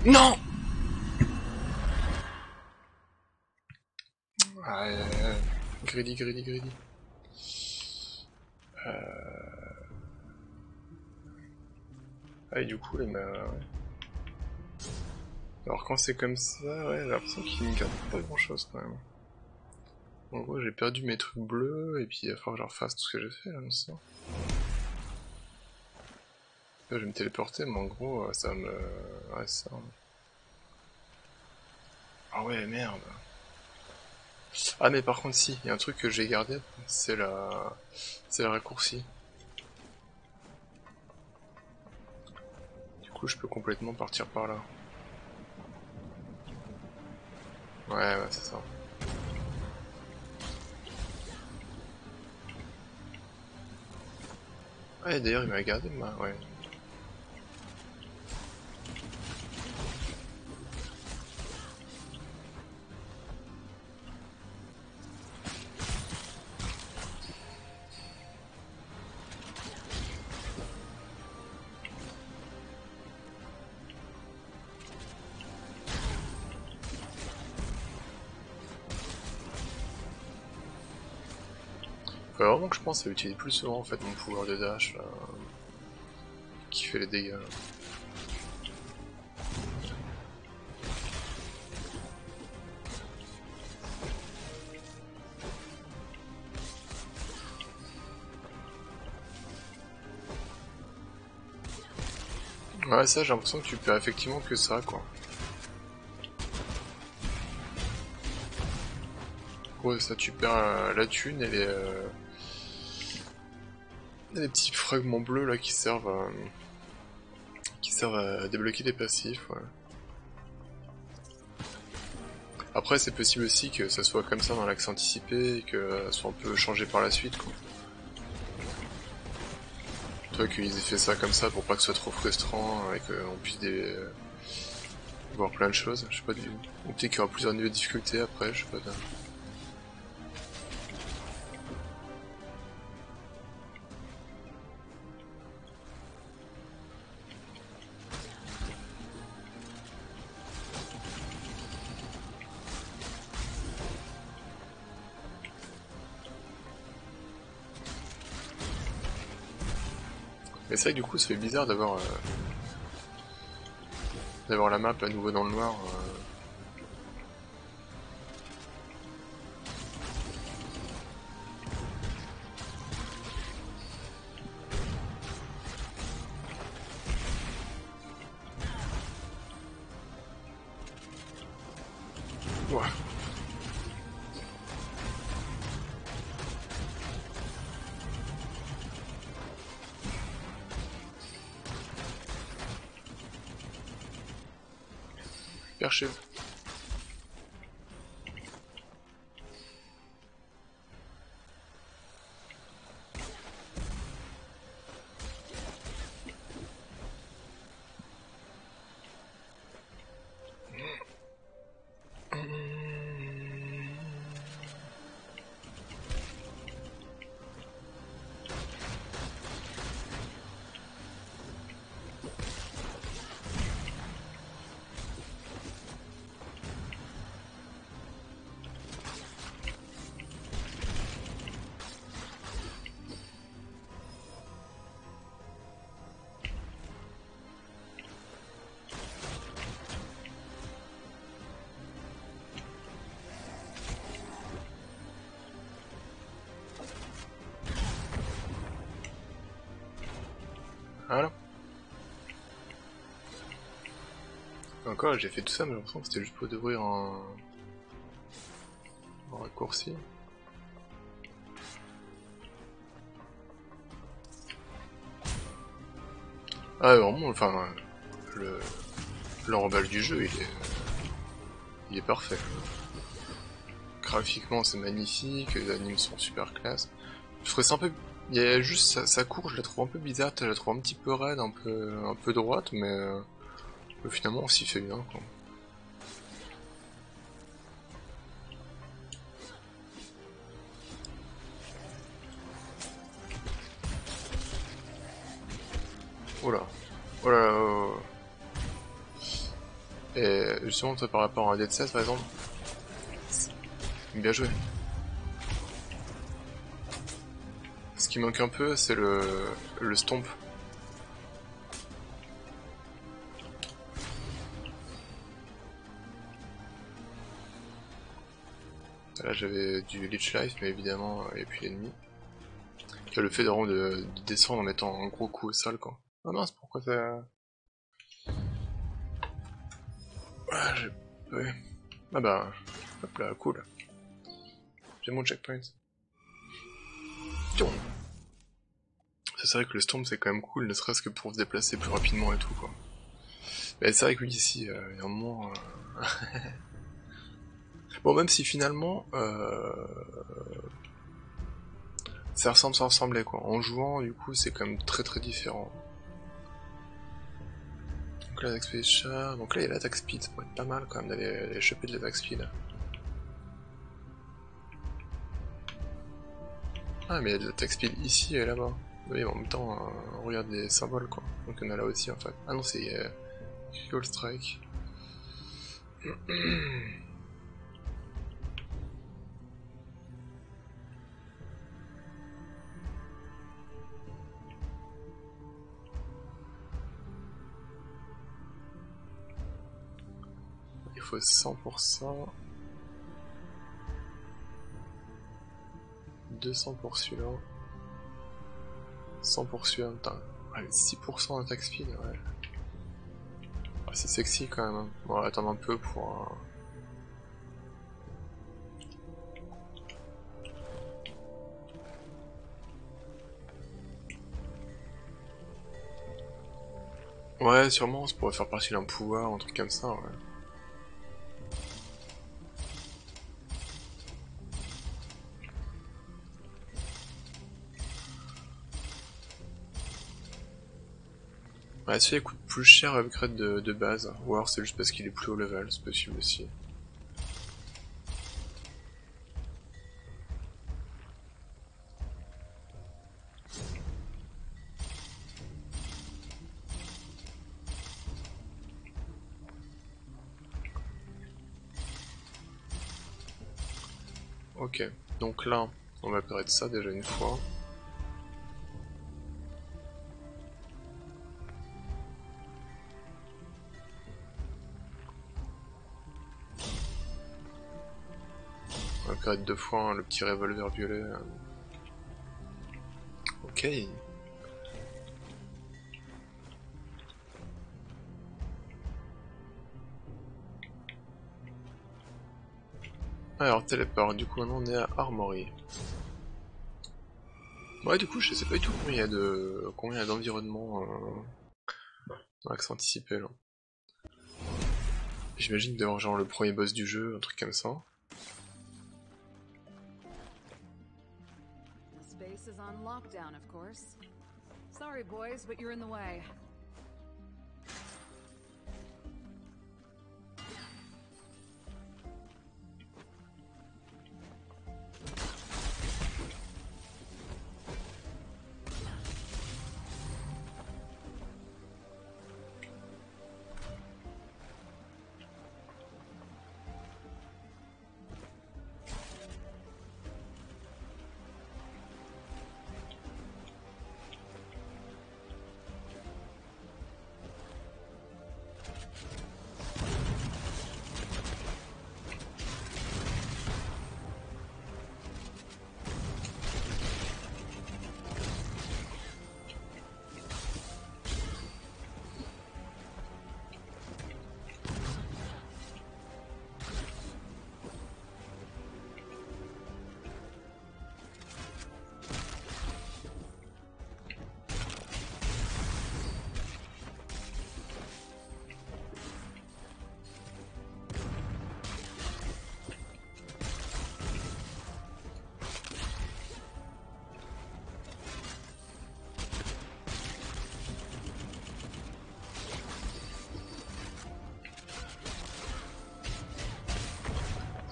Non euh, greedy, greedy, greedy. Euh... Ah, et du coup, il m'a... Alors quand c'est comme ça, ouais, j'ai l'impression qu'il ne garde pas grand chose quand même. En gros, j'ai perdu mes trucs bleus, et puis il va falloir que je refasse tout ce que j'ai fait là, non. Je vais me téléporter, mais en gros, euh, ça me... Ouais, ça... Ah ouais, merde. Ah mais par contre si, il y a un truc que j'ai gardé, c'est la... C'est le raccourci. Du coup, je peux complètement partir par là. Ouais, ouais, c'est ça. Ouais, d'ailleurs, il m'a gardé, ma... Ouais. pense à utiliser plus souvent en fait mon pouvoir de dash euh, qui fait les dégâts. Ouais ça j'ai l'impression que tu perds effectivement que ça quoi. Ouais ça tu perds euh, la thune et les... Euh, les petits fragments bleus, là, qui servent à... qui servent à débloquer des passifs. Après, c'est possible aussi que ça soit comme ça dans l'axe anticipé et que ça soit un peu changé par la suite, quoi. Toi, qu'ils aient fait ça comme ça pour pas que ce soit trop frustrant et qu'on puisse des... voir plein de choses, je sais pas, du... peut-être qu'il y aura plusieurs niveaux de difficulté après, je sais pas. C'est vrai que du coup ça fait bizarre d'avoir euh, d'avoir la map à nouveau dans le noir. Euh. J'ai fait tout ça, mais j'ai l'impression que c'était juste pour ouvrir un... un raccourci. Ah, vraiment, enfin, le l'enrobage du jeu, il est, il est parfait. Graphiquement, c'est magnifique, les animes sont super classe. Je ferais ça un peu il y a juste sa, sa, cour, je la trouve un peu bizarre, je la trouve un petit peu raide, un peu, un peu droite, mais finalement on s'y fait bien. Quoi. Oh là, oh là, oh Et justement, toi, par rapport à Dead 16 par exemple, bien joué. Ce qui manque un peu, c'est le, le stomp. J'avais du Leech Life, mais évidemment, et puis l'ennemi. A le fait de, de, de, descendre en mettant un gros coup au sol, quoi. Ah mince, pourquoi ça... Ah. Ouais. Ah bah... Hop là, cool. J'ai mon checkpoint. C'est vrai que le Storm c'est quand même cool, ne serait-ce que pour se déplacer plus rapidement et tout quoi. Mais c'est vrai que oui, ici, euh, il y a un moment... (laughs) Bon, même si finalement... Euh... Ça ressemble ça ressemblait quoi. En jouant, du coup, c'est quand même très très différent. Donc là, l'attaque Donc là, il y a l'attaque speed, ça pourrait être pas mal quand même d'aller choper de l'attaque speed. Ah, mais il y a de l'attaque speed ici et là-bas. Oui, en même temps, euh, on regarde des symboles quoi. Donc on a là aussi en fait. Ah non, c'est euh, Strike. (clears throat) Faut 100%. 200 pour celui-là. 100 pour celui-là, 6% d'attaque speed, ouais. Ah, c'est sexy quand même. hein. On va attendre un peu pour... euh, Ouais, sûrement, ça pourrait faire partie d'un pouvoir, un truc comme ça, ouais. Ouais, celui-là coûte plus cher à upgrade de, base, ou alors c'est juste parce qu'il est plus haut level, c'est possible aussi. Ok, donc là, on va upgrade ça déjà une fois. Upgrade deux fois hein, le petit revolver violet. euh. Ok. Alors, téléport, du coup maintenant on est à Armory. Ouais, du coup, je sais pas du tout combien il y a de combien il y a d'environnement euh... dans anticipé là. J'imagine d'avoir genre le premier boss du jeu, un truc comme ça. On lockdown, of course. Sorry, boys, but you're in the way.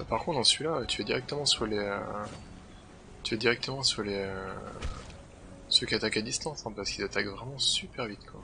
Par contre, dans celui-là, tu es directement sur les. euh, Tu es directement sur les. euh, Ceux qui attaquent à distance, hein, parce qu'ils attaquent vraiment super vite quand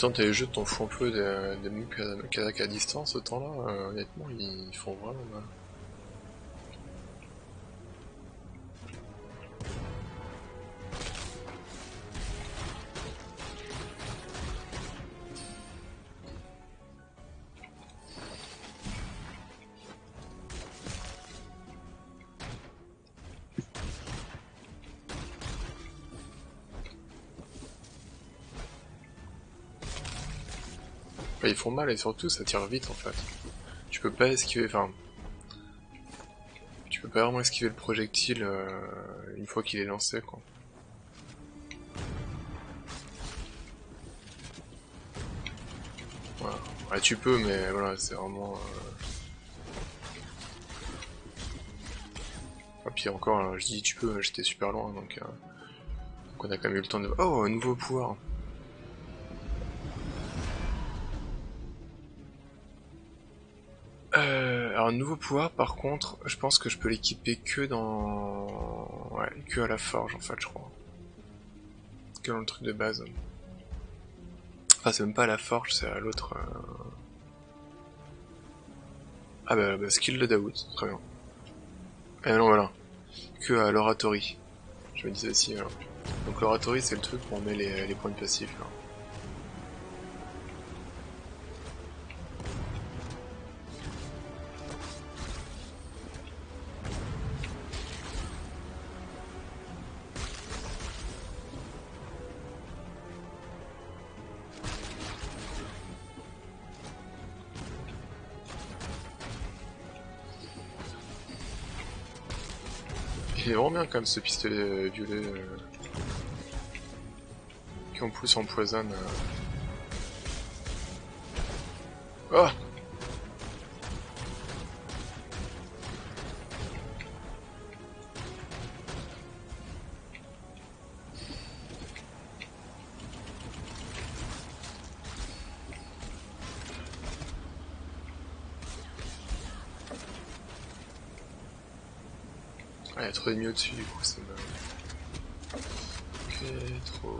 Autant t'as les jeux t'en fous un peu des, des attaquent à distance, autant là, euh, honnêtement, ils font vraiment mal. Ils font mal et surtout ça tire vite en fait. Tu peux pas esquiver, enfin... Tu peux pas vraiment esquiver le projectile euh, une fois qu'il est lancé quoi. Voilà. Ouais, tu peux mais voilà, c'est vraiment... Euh... Ah, puis encore, alors, je dis tu peux, j'étais super loin donc... euh, Donc on a quand même eu le temps de... Oh, un nouveau pouvoir Euh, alors nouveau pouvoir par contre, je pense que je peux l'équiper que dans... Ouais, que à la forge en fait je crois. Que dans le truc de base. Enfin c'est même pas à la forge, c'est à l'autre... euh. Ah bah, bah skill de Daoud, très bien. Eh non, voilà. Que à l'oratory. Je me disais aussi, voilà. Donc l'oratory, c'est le truc où on met les, les points de passif, là. Même ce pistolet euh, violet euh, qui en plus empoisonne. euh. Oh Au-dessus, du coup, ça me... Ok, trop...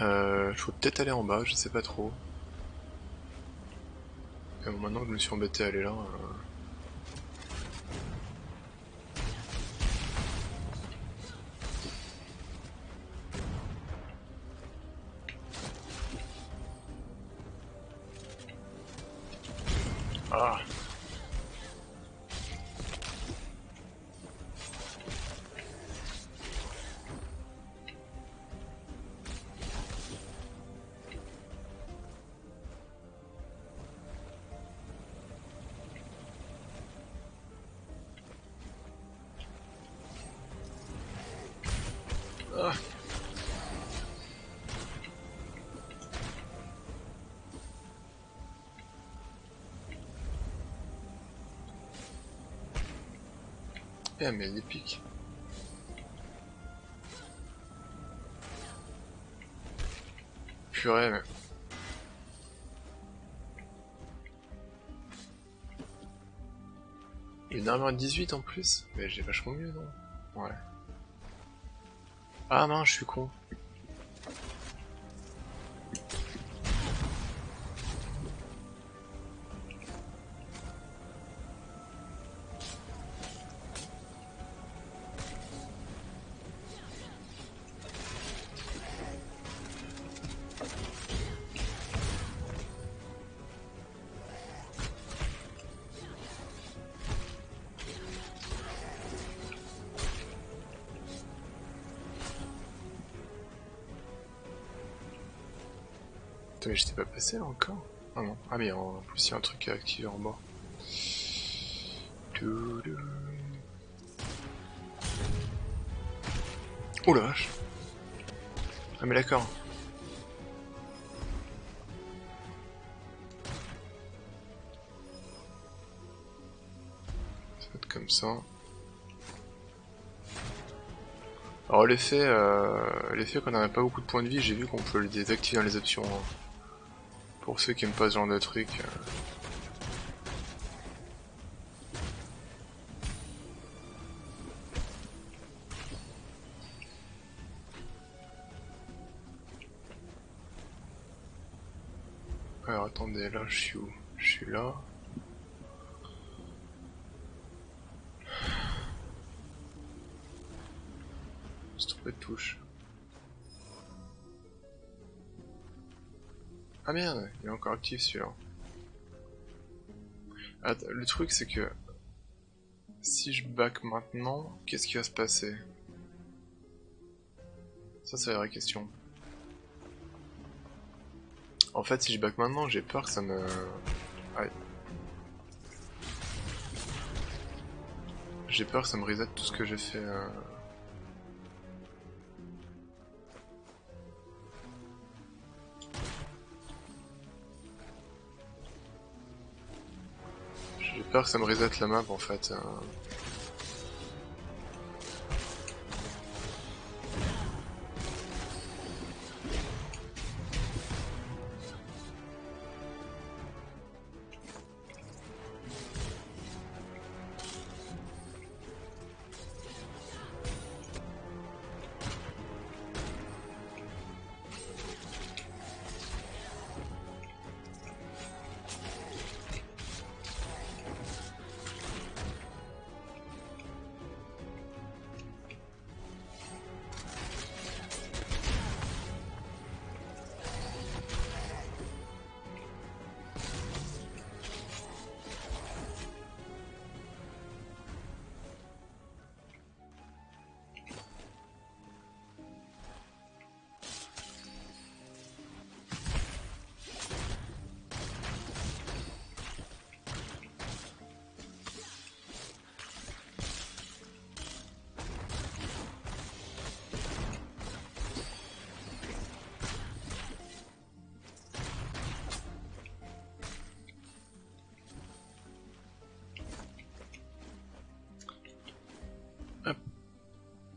Euh, je faut peut-être aller en bas, je sais pas trop. Bon, maintenant que je me suis embêté à aller là... euh, Eh mais des pics. Purée mais... Une armure de 18 en plus Mais j'ai vachement mieux non? Ouais. Ah mince, je suis con. J'étais pas passé là encore Ah non. Ah mais en plus il y a un truc à activer en bas. Oh la vache Ah mais d'accord. Ça va être comme ça. Alors l'effet, euh, l'effet qu'on n'a pas beaucoup de points de vie, j'ai vu qu'on peut le désactiver dans les options. hein. Pour ceux qui aiment pas ce genre de truc. euh. Alors attendez, là je suis où? Je suis là. Actif celui-là. Le truc c'est que si je back maintenant, qu'est-ce qui va se passer? Ça c'est la question. En fait, si je back maintenant, j'ai peur que ça me... Aïe. J'ai peur que ça me reset tout ce que j'ai fait. euh, peur que ça me reset la map en fait.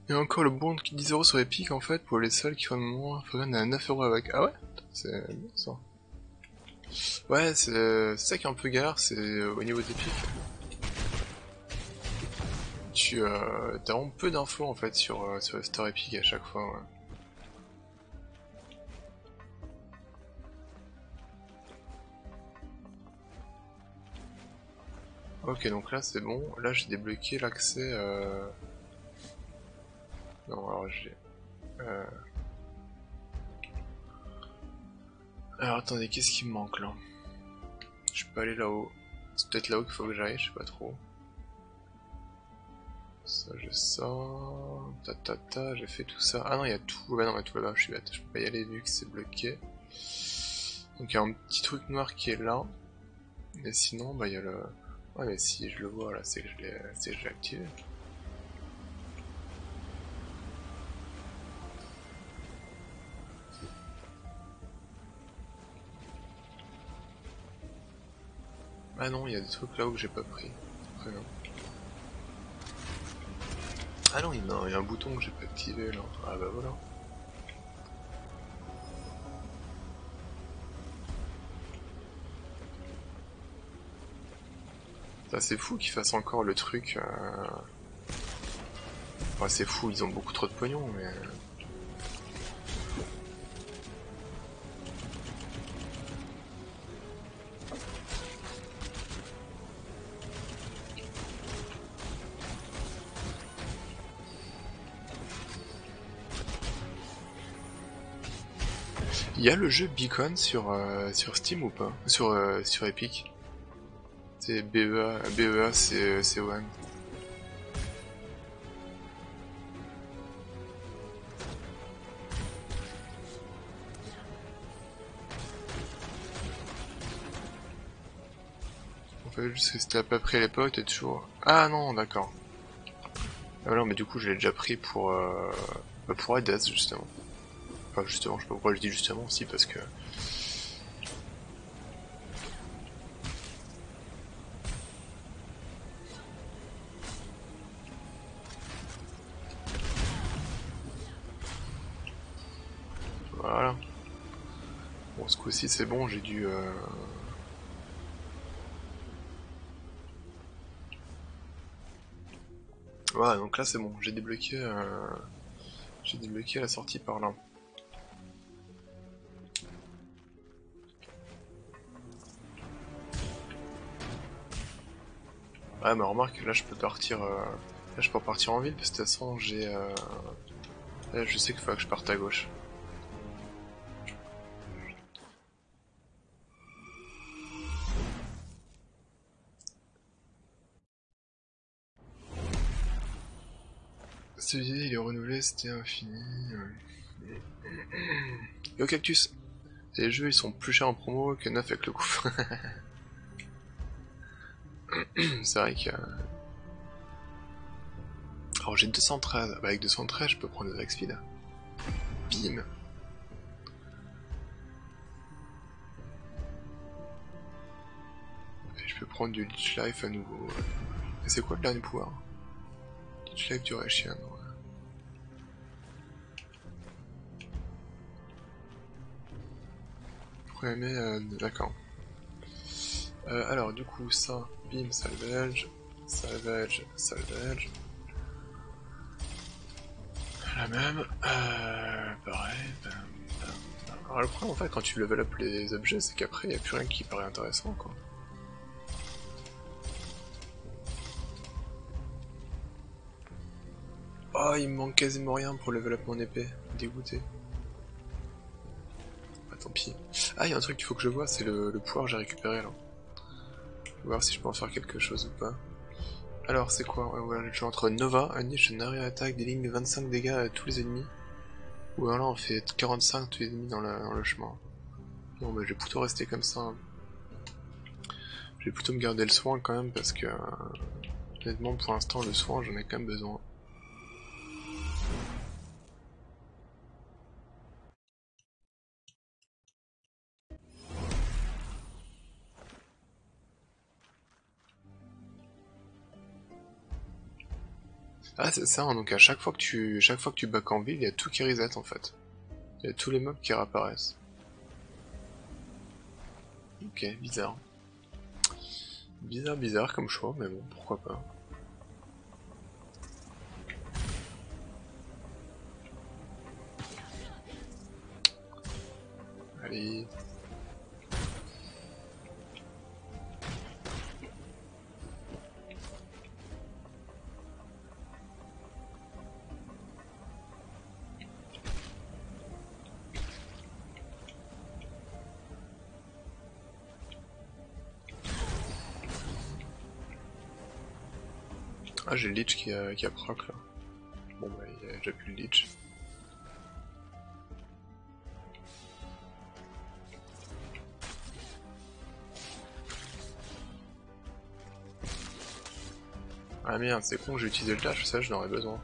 Et encore le bon qui 10 euros sur Epic en fait pour les seuls qui font moins Forgotten à 9 euros avec. Ah ouais? C'est bien ça. Ouais, c'est ça qui est un peu galère, c'est euh, au niveau d'Epic. Tu euh, as vraiment peu d'infos en fait sur, euh, sur le store Epic à chaque fois. Ok, donc là c'est bon. Là j'ai débloqué l'accès. Euh... Euh... Alors attendez, qu'est-ce qui me manque là? Je peux aller là-haut. C'est peut-être là-haut qu'il faut que j'aille, je sais pas trop. Ça, j'ai ça. Ta ta ta, j'ai fait tout ça. Ah non, il y a tout. Bah non, mais tout là-bas, je suis bête. Je peux pas y aller vu que c'est bloqué. Donc il y a un petit truc noir qui est là. Mais sinon, bah il y a le. Ouais, mais si je le vois là, c'est que je l'ai activé. Ah non, il y a des trucs là où j'ai pas pris. Ah non, il y a un bouton que j'ai pas activé là. Ah bah voilà. c'est fou qu'ils fassent encore le truc. Euh... C'est fou, ils ont beaucoup trop de pognon, mais. Il y a le jeu Beacon sur, euh, sur Steam ou pas? Sur, euh, sur Epic c'est BEA, BEA c'est One. En fait, juste que c'était à peu près à l'époque, t'es toujours... Ah non, d'accord. Ah non, mais du coup, je l'ai déjà pris pour... Euh... Bah, pour Hades, justement. Enfin, justement, je sais pas pourquoi je dis justement, aussi parce que... Si c'est bon, j'ai dû... Euh... Voilà, donc là c'est bon, j'ai débloqué... Euh... J'ai débloqué la sortie par là. Ouais, mais remarque, là je peux partir... Euh... Là je peux partir en ville, parce que de toute façon j'ai... Euh... Là, je sais qu'il faut que je parte à gauche. il est renouvelé, c'était infini. Yo Cactus Les jeux ils sont plus chers en promo que neuf avec le coup. (laughs) (clears throat) C'est vrai que... Alors j'ai 213, bah avec 213 je peux prendre le Speed. Bim Et je peux prendre du Lich Life à nouveau. C'est quoi le dernier pouvoir? Lich Life Duration, mais euh, d'accord. Euh, alors du coup ça, bim, salvage, salvage, salvage. La même, euh, pareil. Alors le problème en fait quand tu level up les objets c'est qu'après il a plus rien qui paraît intéressant quoi. Oh il me manque quasiment rien pour level up mon épée, dégoûté tant pis. Ah, il y a un truc qu'il faut que je vois, c'est le, pouvoir que j'ai récupéré là. Voir si je peux en faire quelque chose ou pas. Alors, c'est quoi? Voilà, le jeu entre Nova, Unleash une arrière attaque, des lignes de 25 dégâts à tous les ennemis. Ou alors on fait 45 tous les ennemis dans, le chemin. Bon, bah, je vais plutôt rester comme ça. Je vais plutôt me garder le soin quand même parce que, honnêtement, pour l'instant, le soin, j'en ai quand même besoin. Ah c'est ça, hein, donc à chaque fois que tu chaque fois que tu back en ville, il y a tout qui reset en fait. Il y a tous les mobs qui réapparaissent. Ok, bizarre. Bizarre, bizarre comme choix, mais bon, pourquoi pas. Allez. Ah, j'ai le Lich qui a, qui a proc là. Bon, bah, il a déjà plus le Lich. Ah merde, c'est con, j'ai utilisé le dash, ça j'en aurais besoin.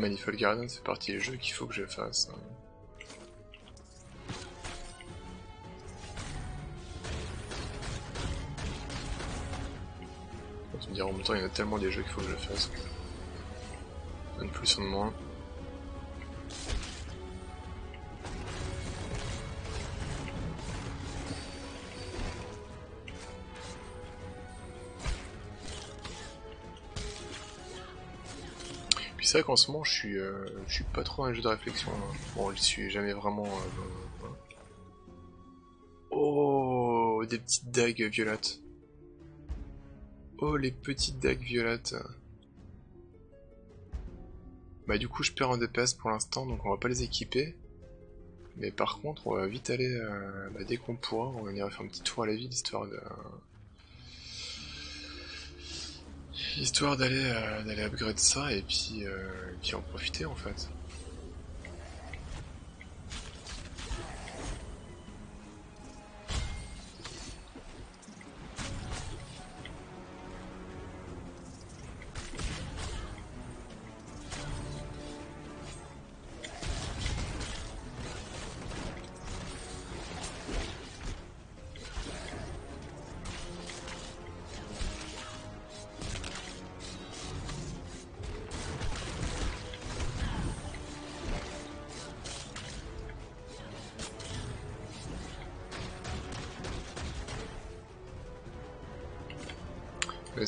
Manifold Garden, c'est partie des jeux qu'il faut que je fasse. hein. Tu me diras en même temps, il y en a tellement des jeux qu'il faut que je fasse. Un de plus, un de moins. C'est vrai qu'en ce moment, je suis, euh, je suis pas trop les jeux de réflexion. hein. Bon, je suis jamais vraiment. euh. Oh, des petites dagues violettes. Oh, les petites dagues violettes. Bah du coup, je perds en DPS pour l'instant, donc on va pas les équiper. Mais par contre, on va vite aller, euh, bah, dès qu'on pourra, on va venir faire un petit tour à la ville, histoire de... Histoire d'aller euh, d'aller upgrade ça et puis, euh, et puis en profiter en fait.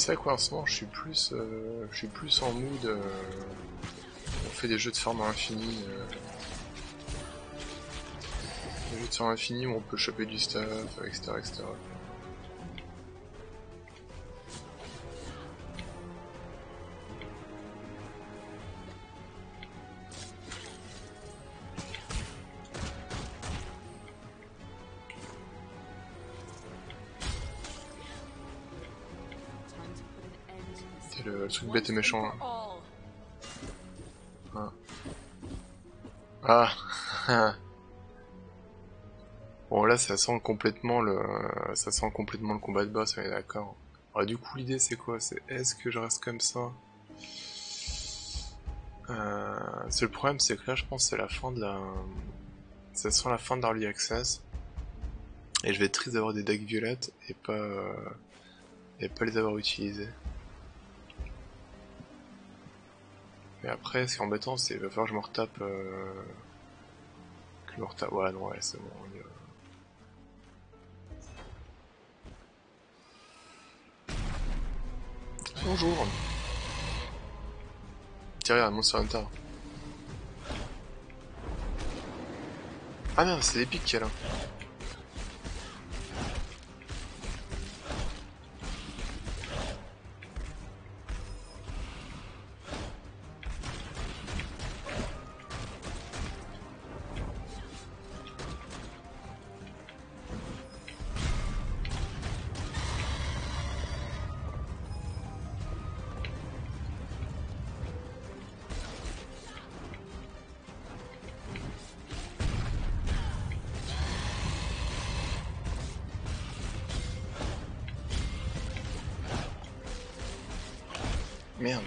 C'est vrai quoi en ce moment je suis plus euh, je suis plus en mood euh, on fait des jeux de farm à l'infini euh, des jeux de farm à l'infini où on peut choper du stuff etc etc bête et méchant. Ah (laughs) Bon là ça sent complètement le ça sent complètement le combat de boss, on est d'accord. Alors du coup l'idée c'est quoi? C'est est-ce que je reste comme ça? Euh, c'est le problème c'est que là je pense c'est la fin de la ça sent la fin d'Early Access et je vais être triste d'avoir des decks violettes et pas euh, et pas les avoir utilisées. Après, ce qui est embêtant, c'est va falloir que je me retape. Euh... Que je me retape. Ouais, non, ouais, c'est bon. Bonjour. Tiens, regarde, Monster Hunter. Ah merde, c'est l'épique qu'il y a là. Merde.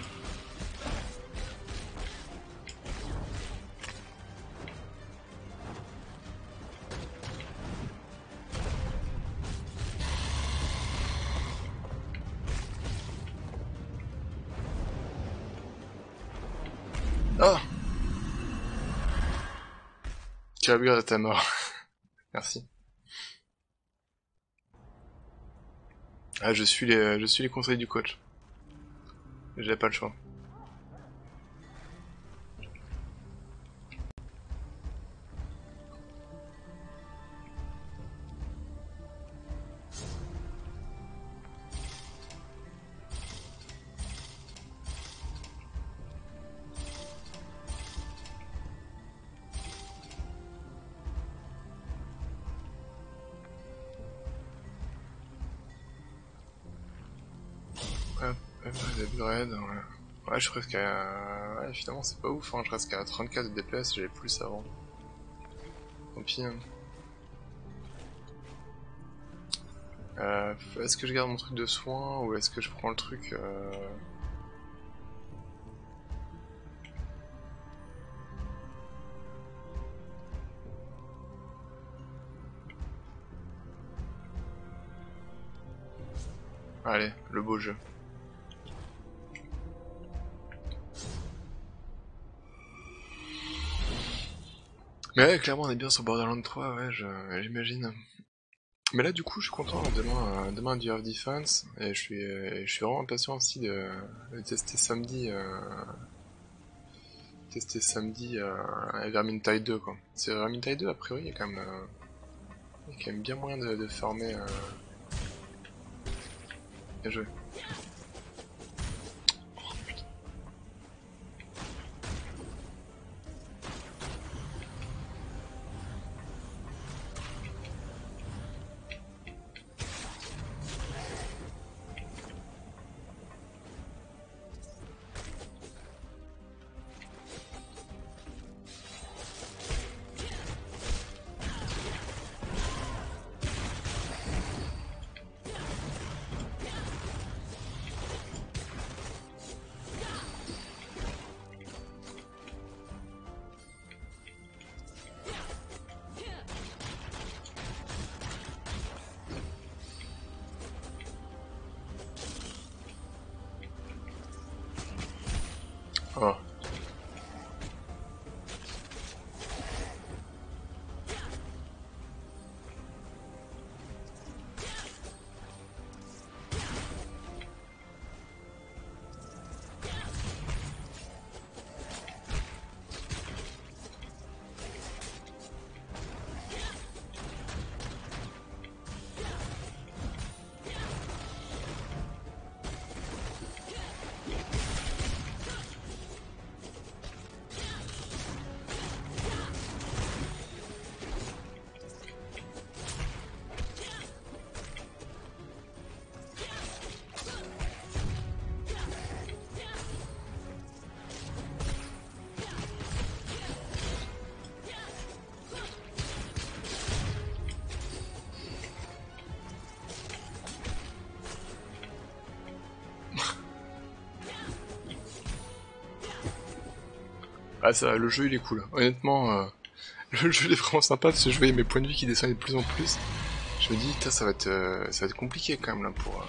Oh Tu as bu à ta mort. (laughs) Merci. Ah, je suis les, je suis les conseils du coach. J'ai pas le choix. Ouais, je suis presque à... Ouais, finalement, c'est pas ouf, hein. je reste qu'à 34 de DPS, j'avais plus avant. Tant pis, hein. Euh, est-ce que je garde mon truc de soin ou est-ce que je prends le truc euh... Allez, le beau jeu. Mais ouais, clairement, on est bien sur Borderlands 3, ouais, j'imagine. Mais là, du coup, je suis content. Demain, euh, demain du Half Defense, et je suis, je suis vraiment impatient aussi de, tester samedi, euh, tester samedi euh, Vermintide 2, quoi. C'est Vermintide 2, a priori, il y a quand même, euh, y a quand même bien moyen de, de former. Euh... Bien joué. Ah ça, le jeu il est cool. Honnêtement, euh, (laughs) le jeu il est vraiment sympa parce que je voyais mes points de vie qui descendaient de plus en plus. Je me dis, ça va être, euh, ça va être compliqué quand même là pour. euh,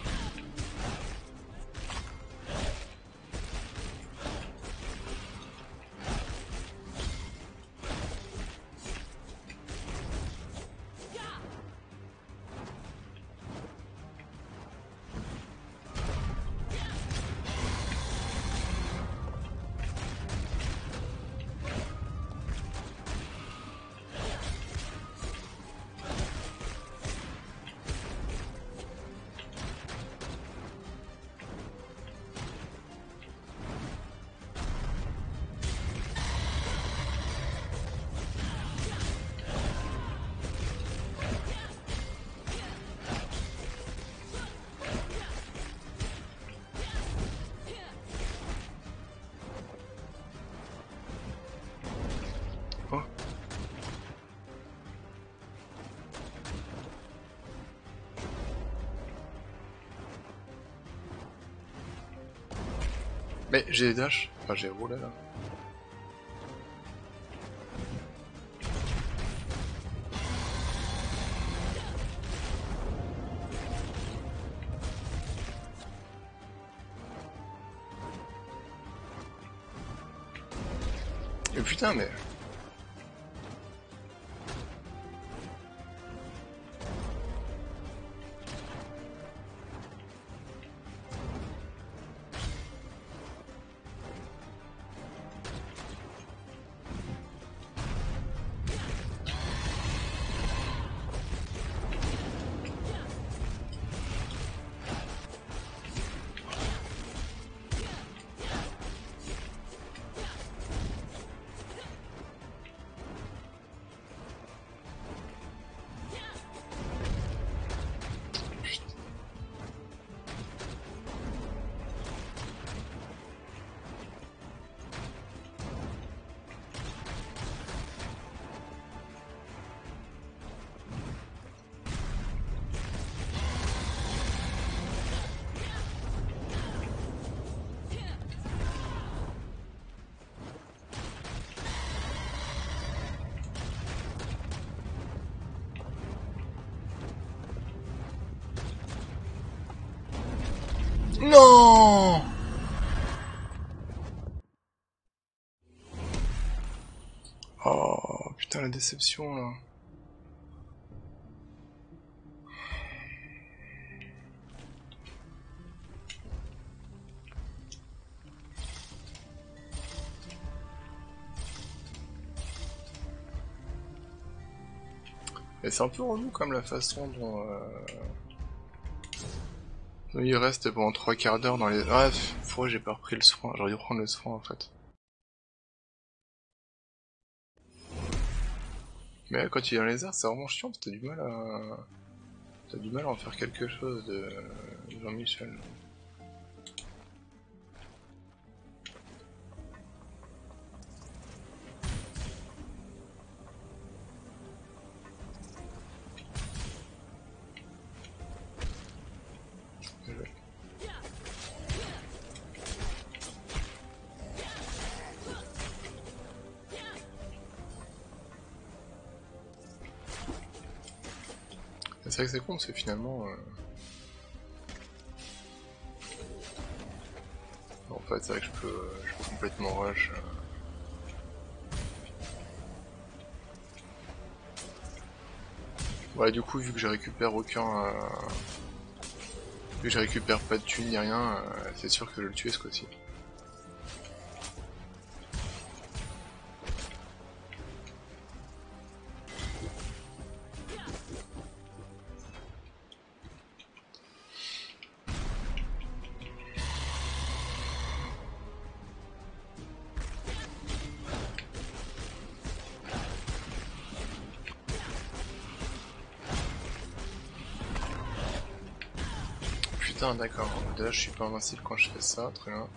J'ai dash, enfin j'ai roulé là. Mais putain mais... Non Oh putain la déception là. Et c'est un peu relou comme la façon dont... Euh... Il reste pendant trois quarts d'heure dans les... Ah, pourquoi j'ai pas repris le soin J'aurais dû prendre le soin en fait. Mais quand il est dans les airs, c'est vraiment chiant, t'as du mal à... T'as du mal à en faire quelque chose de Jean-Michel. C'est c'est con que finalement... Euh... En fait c'est vrai que je peux, je peux complètement rush. Euh... Ouais du coup vu que je récupère aucun... Euh... Vu que je récupère pas de thunes ni rien, c'est sûr que je le tuer ce coup-ci. Putain, d'accord. Je suis pas invincible quand je fais ça, très bien.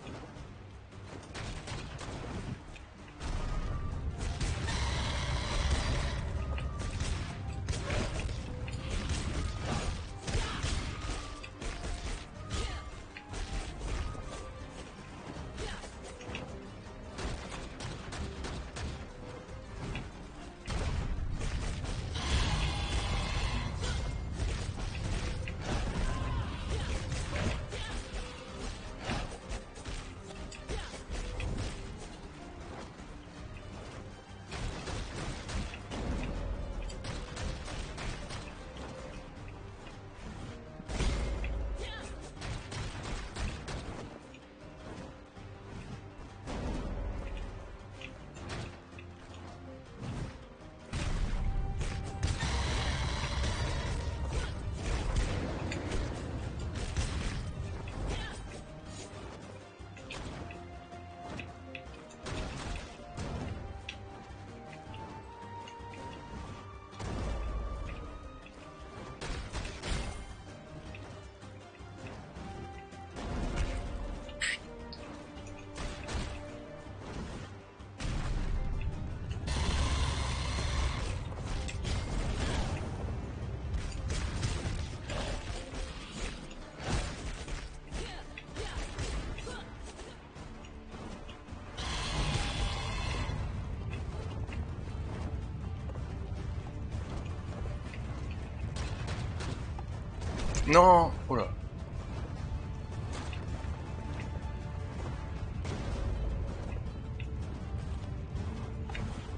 Non Oh là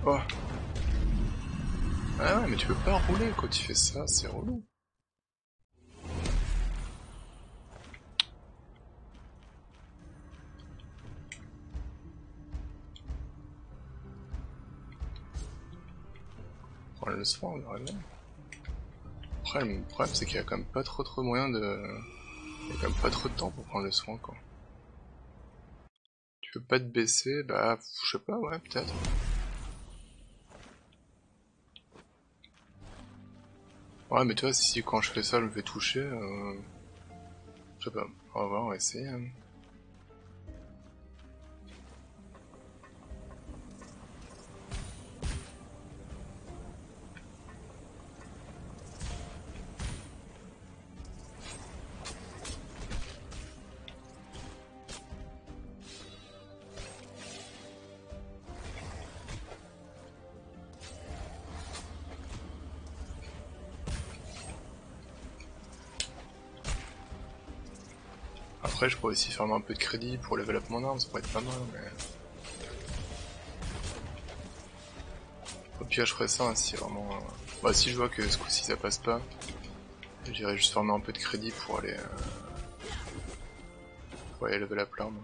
Oh Ah ouais, mais tu peux pas rouler quand tu fais ça, c'est relou. Prendre le soin, on. Le problème, c'est qu'il y a quand même pas trop trop moyen de... Il a quand même pas trop de temps pour prendre le soin, quoi. Tu peux pas te baisser, bah, je sais pas, ouais, peut-être. Ouais, mais tu vois, si quand je fais ça, je me fais toucher, euh... je sais pas, on va voir, on va essayer. Hein. Après, je pourrais aussi faire un peu de crédit pour level up mon arme, ça pourrait être pas mal, mais... Au pire, je ferais ça hein, si vraiment... Euh, bah, si je vois que ce coup-ci ça passe pas, j'irai juste farmer un peu de crédit pour aller... Euh... Pour aller level up l'arme.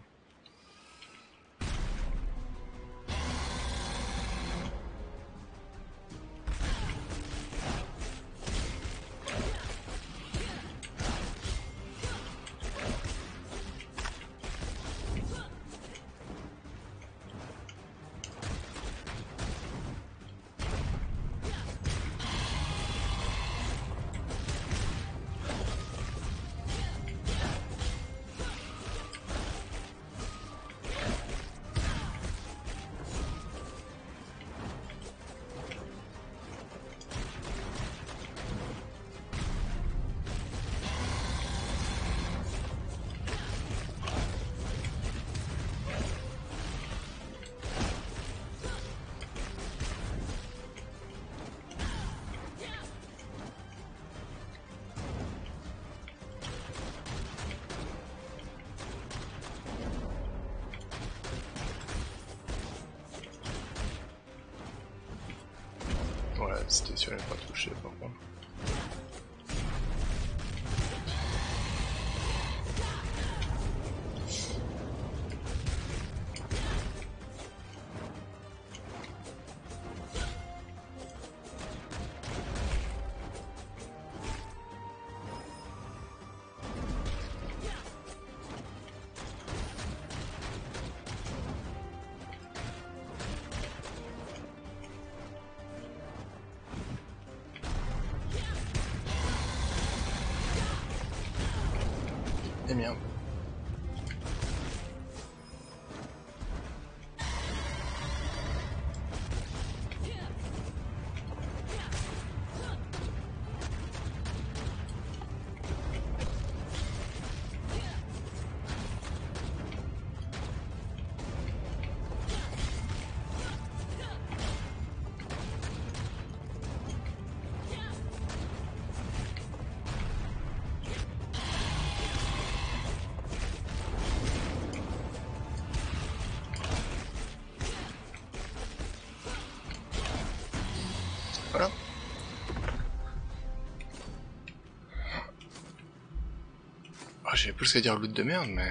J'ai plus à dire loot de merde, mais...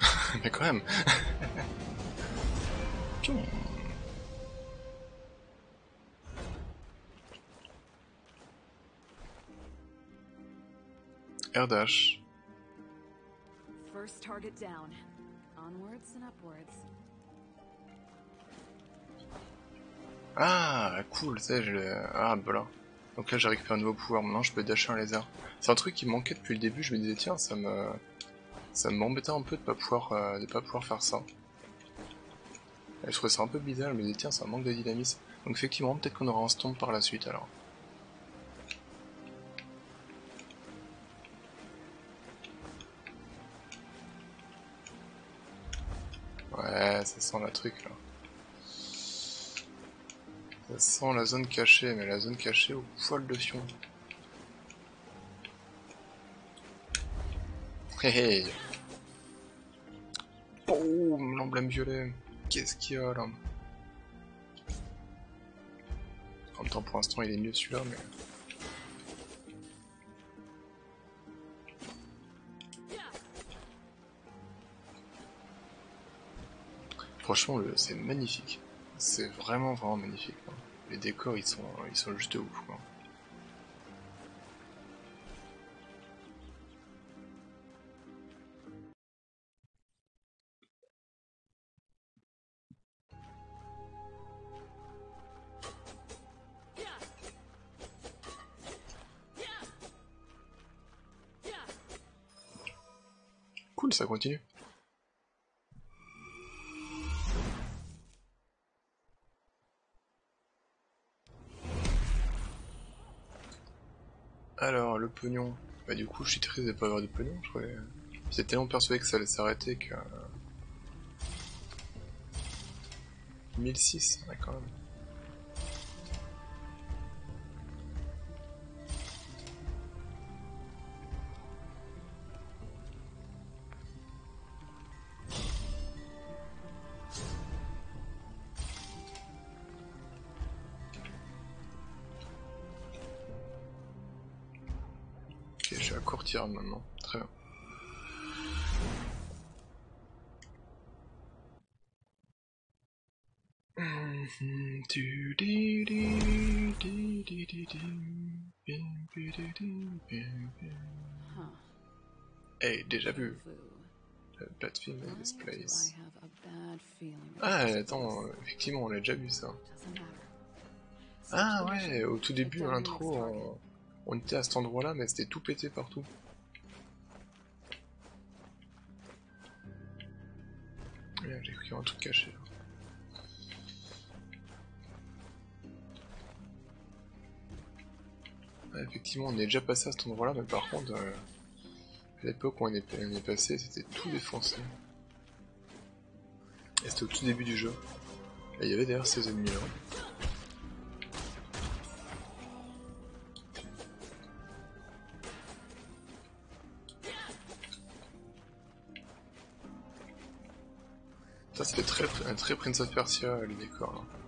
(laughs) mais quand même. (laughs) Air dash. First target down. Onwards and upwards. Ah, cool, ça je le... Ah, voilà. Donc là j'ai récupéré un nouveau pouvoir, maintenant je peux dasher un laser. C'est un truc qui manquait depuis le début, je me disais tiens, ça me... Ça m'embêtait un peu de pas pouvoir euh, de pas pouvoir faire ça. Je trouvais ça un peu bizarre, je me disais tiens, ça manque de dynamisme. Donc effectivement, peut-être qu'on aura un stomp par la suite alors. Ouais, ça sent la truc là. Sent la zone cachée, mais la zone cachée au poil de fion. Hé hé Boum L'emblème violet Qu'est-ce qu'il y a là? En même temps, pour l'instant, il est mieux celui-là, mais... Franchement, c'est magnifique. C'est vraiment, vraiment magnifique. Les décors, ils sont, ils sont juste ouf. Quoi. Cool, ça continue. Bah du coup, je suis triste de pas avoir de pognon, je croyais... J'étais tellement persuadé que ça allait s'arrêter que... 1006, ouais, quand même. Maintenant. Très bien. Hey, déjà vu. Platform Displays. Ah, attends, effectivement, on l'a déjà vu ça. Ah ouais, au tout début, l'intro, on... était à cet endroit-là, mais c'était tout pété partout. j'ai cru un truc caché. effectivement, on est déjà passé à cet endroit-là, mais par contre, euh, à l'époque où on est, passé, c'était tout défoncé. Et c'était au tout début du jeu. Et il y avait d'ailleurs ces ennemis-là. C'était très, très Prince of Persia le décor là.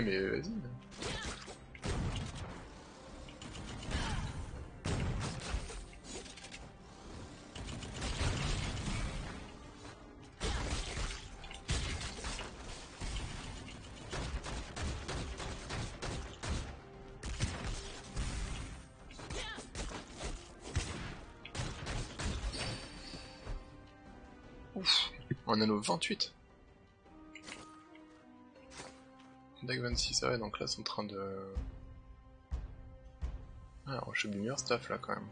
Eh mais vas-y. On a nos 28. Deck 26, ah ouais, donc là, c'est en train de... Ah, je suis du meilleur staff là quand même.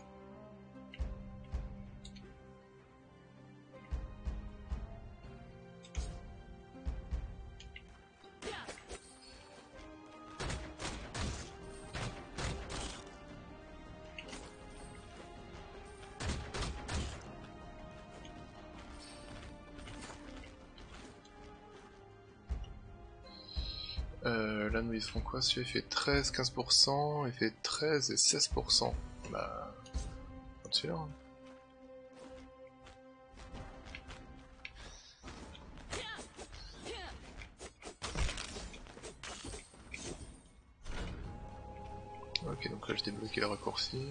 Ils font quoi? Celui-là fait 13, 15%, il fait 13 et 16%. Bah, celui-là. Hein. Ok, donc là, je débloqué le raccourci.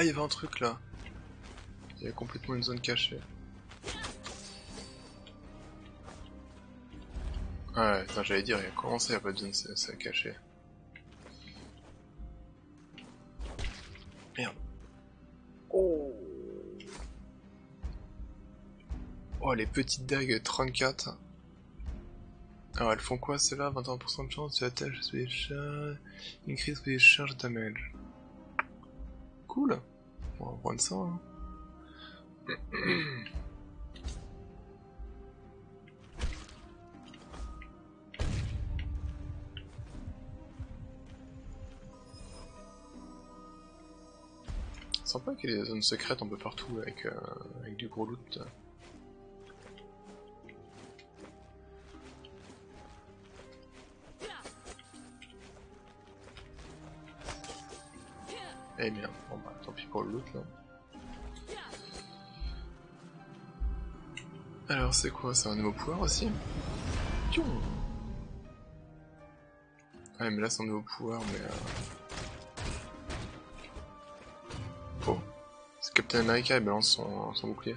Ah il y avait un truc là Il y a complètement une zone cachée. Ouais, j'allais dire, comment ça, il n'y a pas de zone ça, caché Merde. Oh Oh, les petites dagues 34. Alors, elles font quoi, celles-là? 21% de chance, tu attaches les charges, increase les charges damage. Cool. Prendre ça. Hein. (clears throat) Sympa qu'il y ait des zones secrètes un peu partout avec, euh, avec du gros loot. Eh bien, bon bah tant pis pour le loot là. Alors c'est quoi? C'est un nouveau pouvoir aussi? Ouais mais là c'est un nouveau pouvoir mais... Euh... Oh. C'est Captain America il balance son bouclier.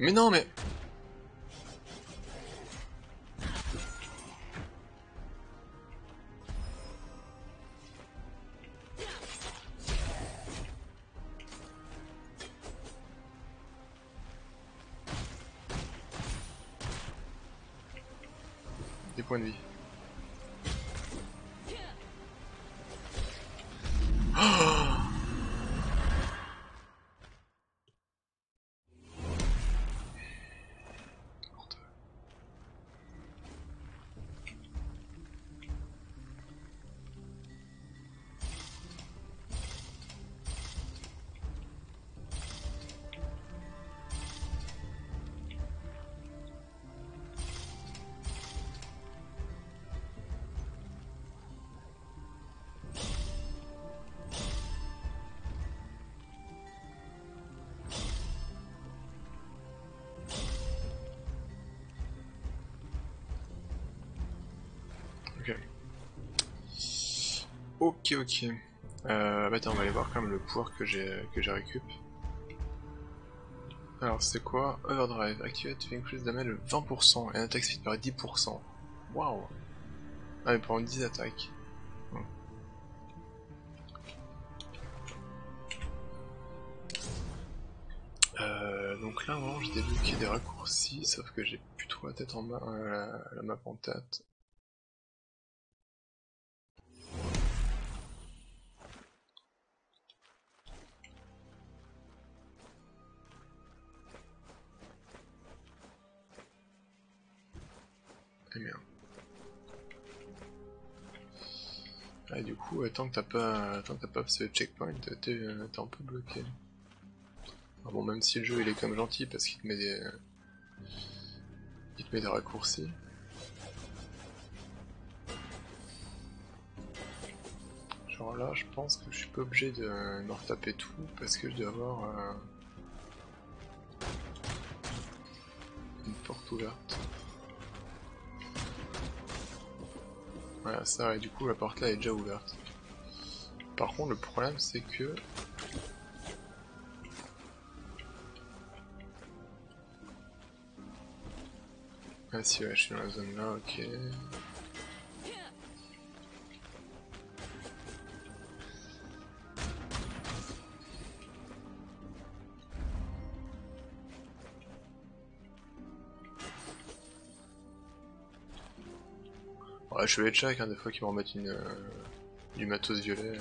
Mais non, mais... Ok, ok. Euh, bah attends, on va aller voir quand même le pouvoir que j'ai que j'ai récup. Alors c'est quoi? Overdrive, activate to increase damage de 20% et un attaque speed par 10%. Waouh Ah mais pour 10 attaques. Euh, donc là, j'ai débloqué des raccourcis, sauf que j'ai plus trop la tête en main, euh, la map en tête. Tant que t'as pas, tant que pas ce checkpoint, t'es un peu bloqué. Bon, même si le jeu il est comme gentil parce qu'il te met des, il te met des raccourcis. Alors là, je pense que je suis pas obligé de me retaper tout parce que je dois avoir euh, une porte ouverte. Voilà, ça, et du coup, la porte là est déjà ouverte. Par contre, le problème, c'est que... Ah si, ouais, je suis dans la zone là, ok. Je vais être check, hein, des fois qu'ils me remettent une, euh, du matos violet.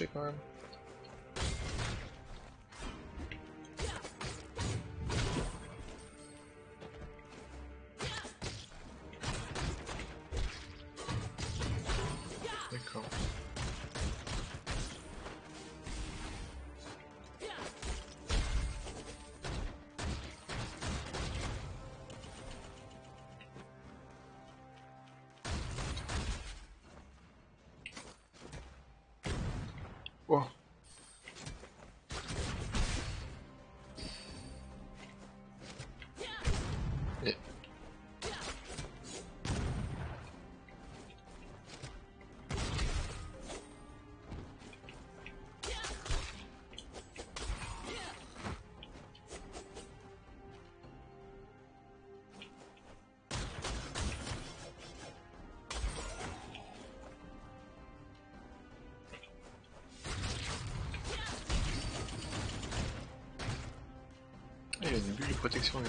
Oui, il a une bulle de protection là.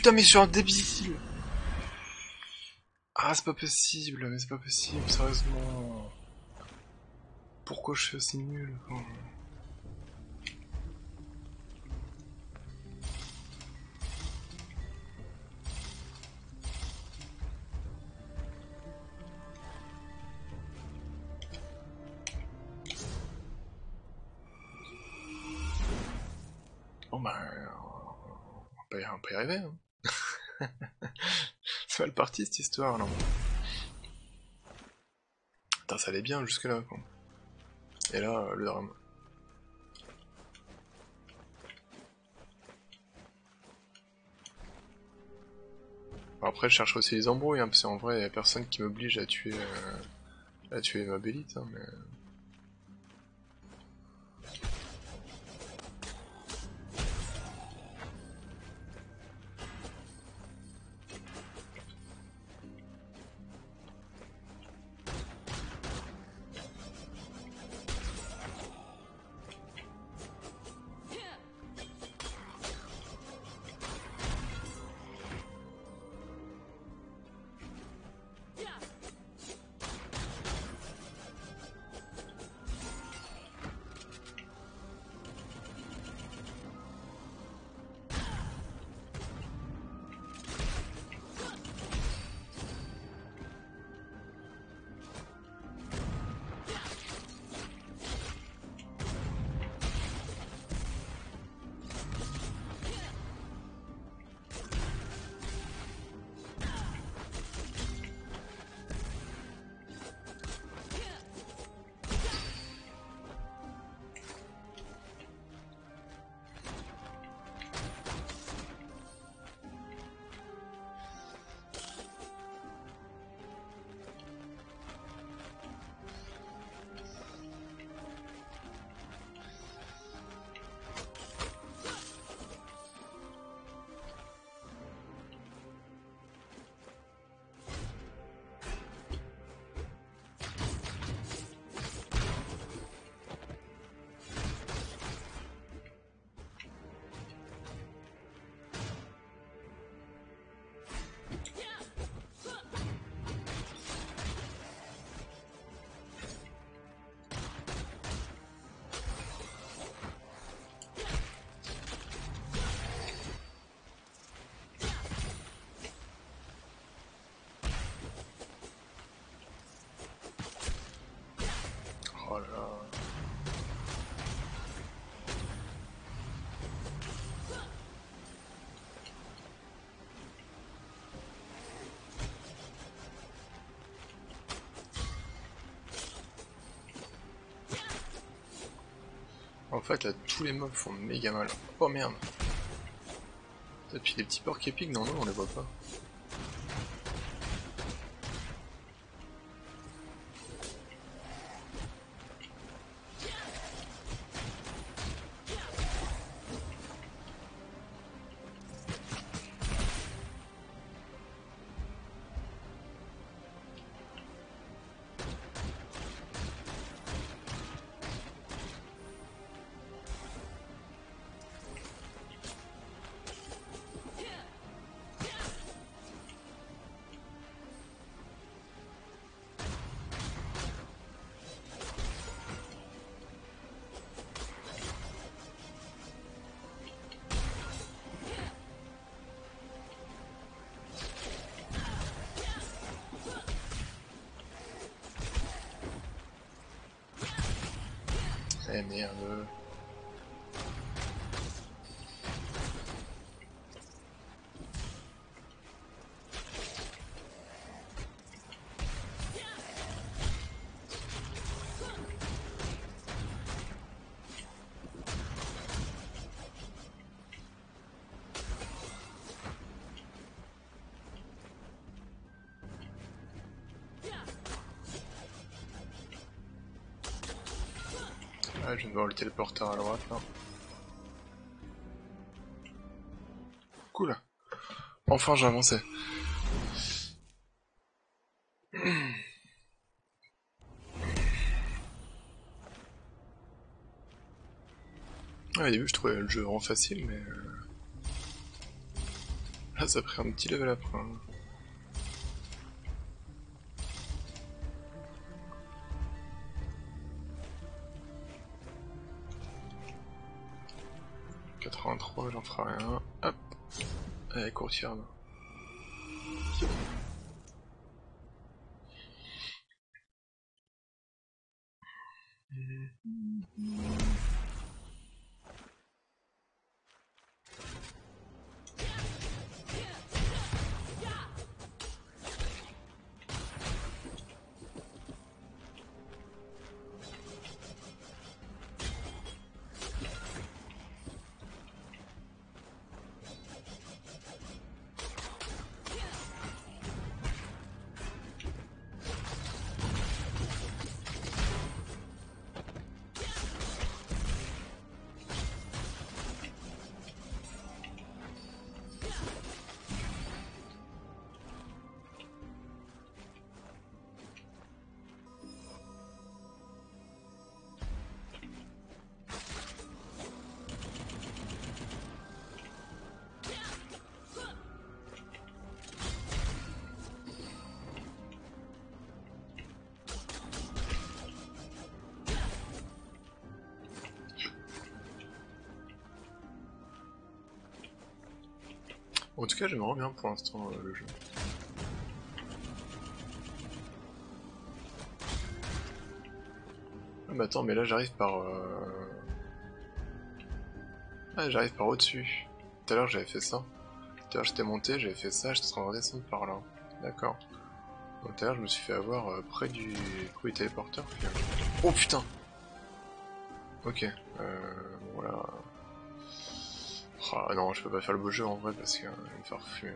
Putain mais je suis un débile Ah c'est pas possible, mais c'est pas possible, sérieusement. Pourquoi je suis aussi nul Putain ça allait bien jusque là. Et là, euh, le drame. Après je cherche aussi les embrouilles, hein, parce qu'en vrai y a personne qui m'oblige à tuer... euh, à tuer ma bélite, hein, mais... fait là tous les mobs font méga mal. Oh merde Et puis les petits porcs épiques non non on les voit pas. Eh merde. Ah, je viens de voir le téléporteur à droite là. Cool. Enfin j'ai avancé. (clears throat) Ah, au début je trouvais le jeu vraiment facile mais... euh, Là ça a pris un petit level après. hein. « 83, j'en ferai rien. Hop. Allez, courtière. Tout cas, j'aimerais bien pour l'instant euh, le jeu. Ah bah attends, mais là j'arrive par... euh, Ah, j'arrive par au-dessus. Tout à l'heure j'avais fait ça. Tout à l'heure j'étais monté, j'avais fait ça, j'étais en train de redescendre par là. D'accord. Donc tout à l'heure je me suis fait avoir euh, près du... près téléporteur. Oh putain Ok. Euh... Ah non, je peux pas faire le beau jeu en vrai parce qu'il va me faire fumer.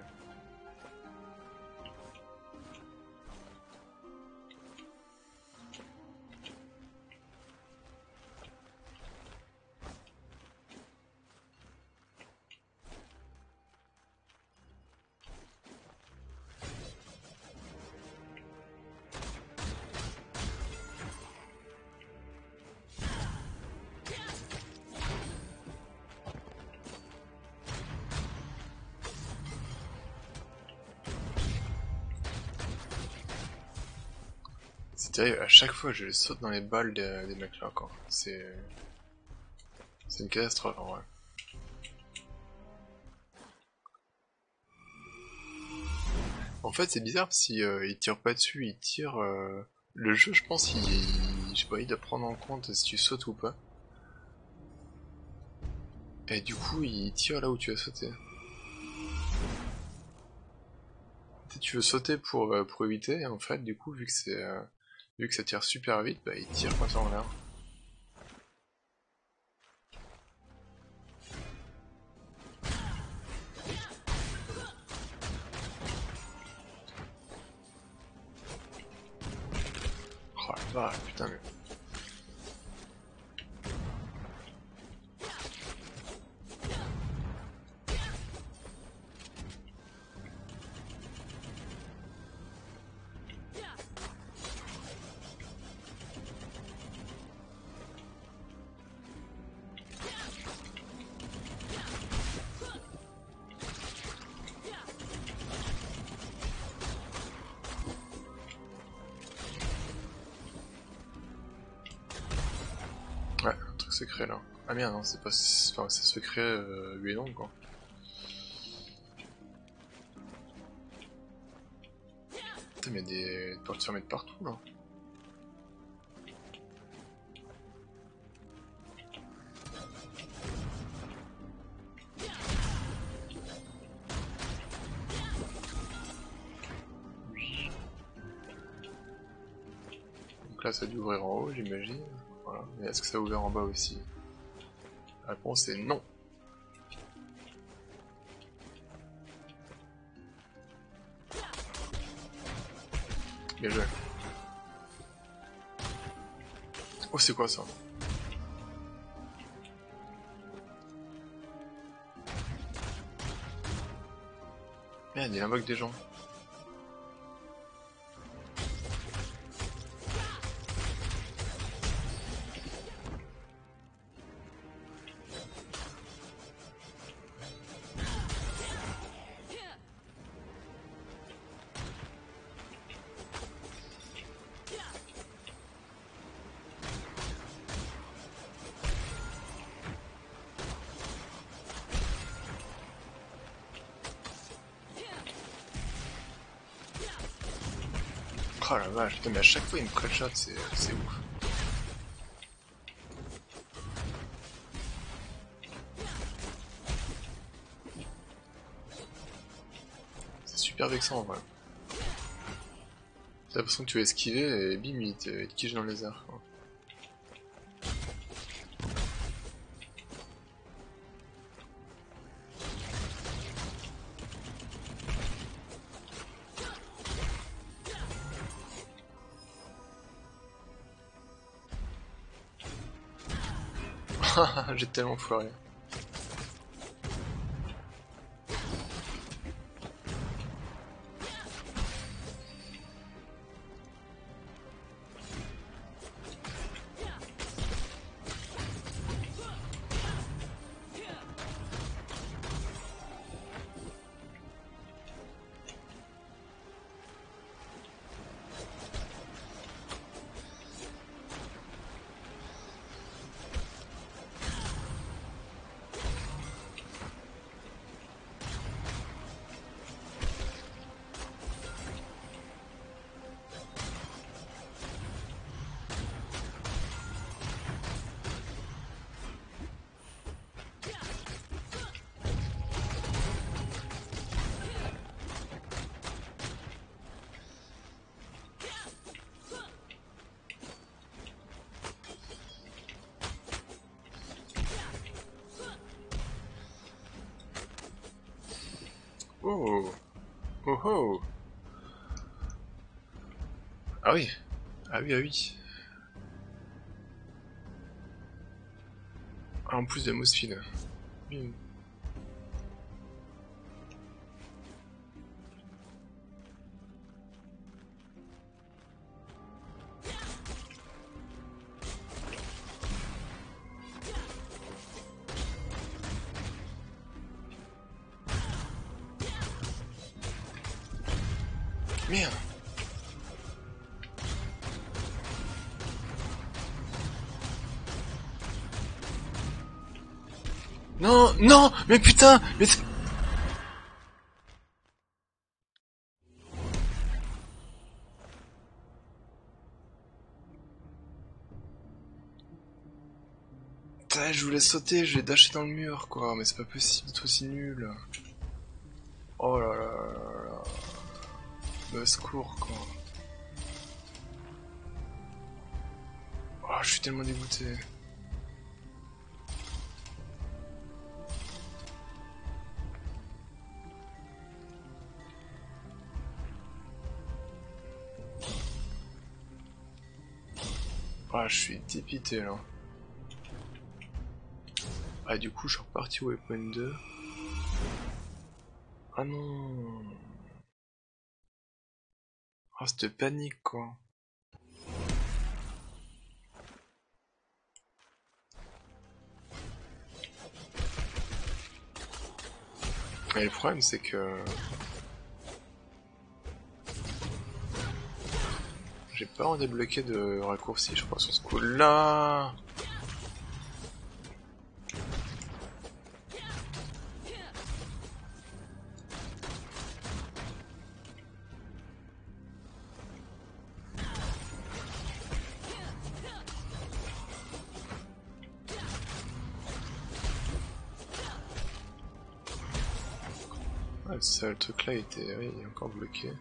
Chaque fois je saute dans les balles des, des mecs là quoi. C'est. C'est une catastrophe en vrai. En fait c'est bizarre si euh, il tire pas dessus, il tire. euh, Le jeu je pense il. Je sais pas, il doit prendre en compte si tu sautes ou pas. Et du coup il tire là où tu as sauté. Tu veux sauter pour, euh, pour éviter, en fait du coup vu que c'est. Vu que ça tire super vite, bah il tire comme ça en l'air. Non, c'est pas. Enfin, secret, euh, lui et non quoi. Putain, mais des portes fermées de partout là. Donc là, ça a dû ouvrir en haut, j'imagine. Voilà. Mais est-ce que ça a ouvert en bas aussi? Réponse est non. Bien joué. Oh, c'est quoi ça? Merde, il invoque des gens. Putain, mais à chaque fois il me crête shot, c'est ouf. C'est super vexant en vrai. T'as l'impression que tu vas esquiver et bim, il te, il te quiche dans les airs. Quoi. J'ai oui, ah oui Ah, en plus de Mousfil. Bim. Non, mais putain, mais c'est- je voulais sauter, je l'ai dashé dans le mur, quoi, mais c'est pas possible d'être aussi nul. Oh là là là là. Le secours, quoi. Oh, je suis tellement dégoûté. Ah, je suis dépité là. Ah, du coup, je suis reparti au waypoint 2. Ah non Ah, c'était panique quoi. Et le problème c'est que... J'ai pas en débloqué de raccourci je crois sur ce coup là ça, le truc là était oui, il encore bloqué.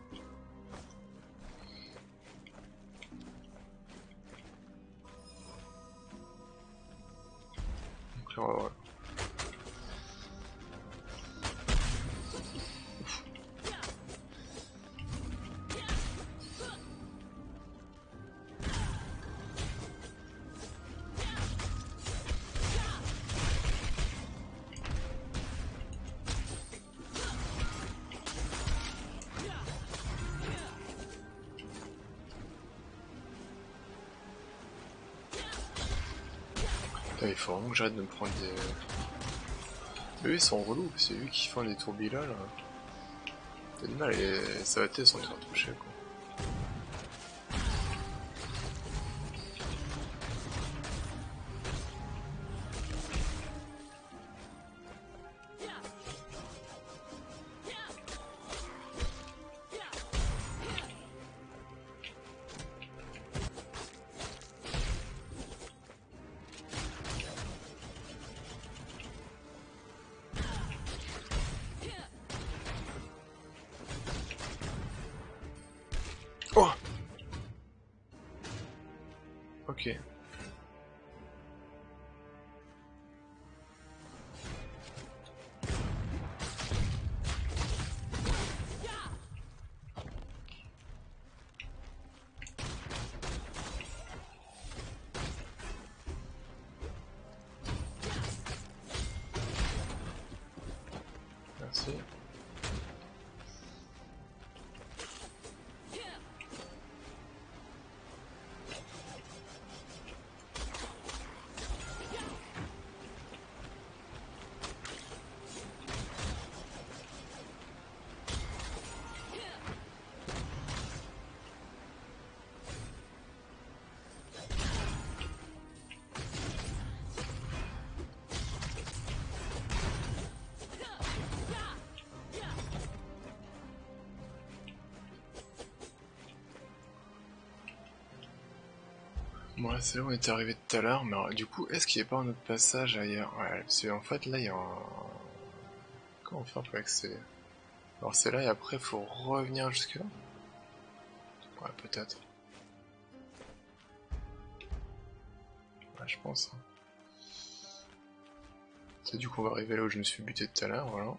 J'arrête de me prendre des... Eux ils sont relous, c'est eux qui font des tourbillons là. T'as du mal et ça va être sans les toucher quoi. Bon là c'est où on était arrivé tout à l'heure, mais du coup est-ce qu'il n'y a pas un autre passage ailleurs? Ouais, parce qu'en fait là il y a un... Comment on fait pour accéder? Alors c'est là et après faut revenir jusque là Ouais peut-être. Ouais je pense. Hein. C'est du coup on va arriver là où je me suis buté tout à l'heure, voilà.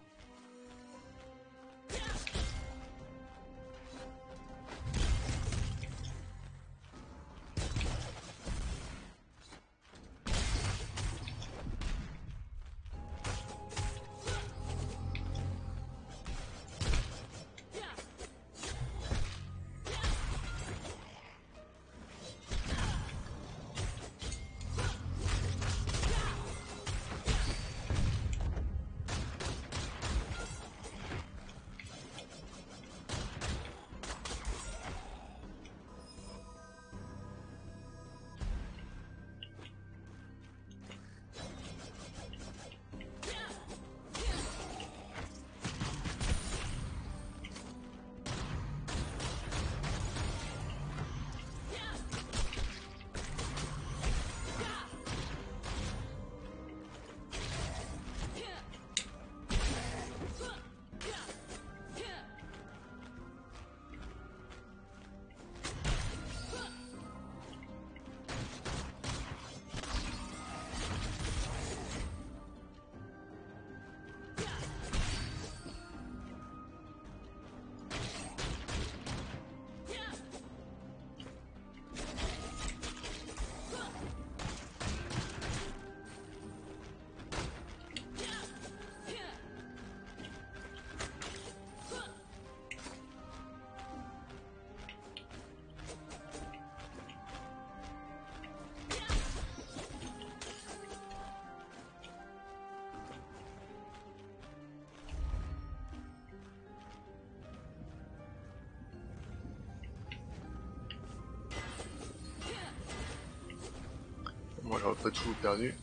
Perdu.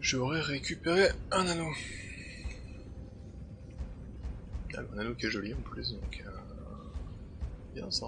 J'aurais récupéré un anneau. Ah, un anneau qui est joli en plus, donc... Euh... Bien ça.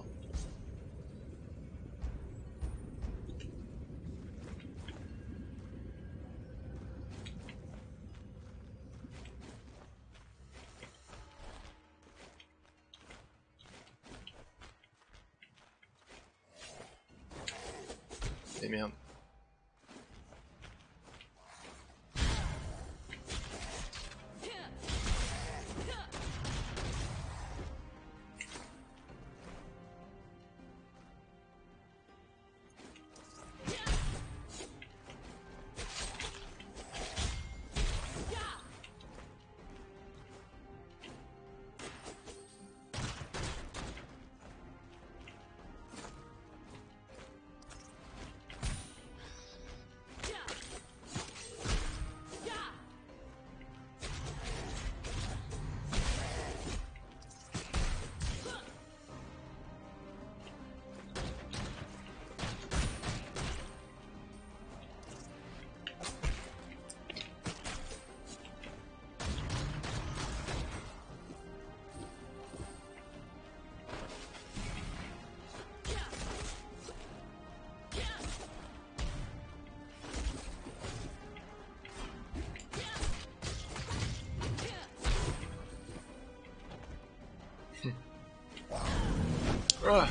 Ah.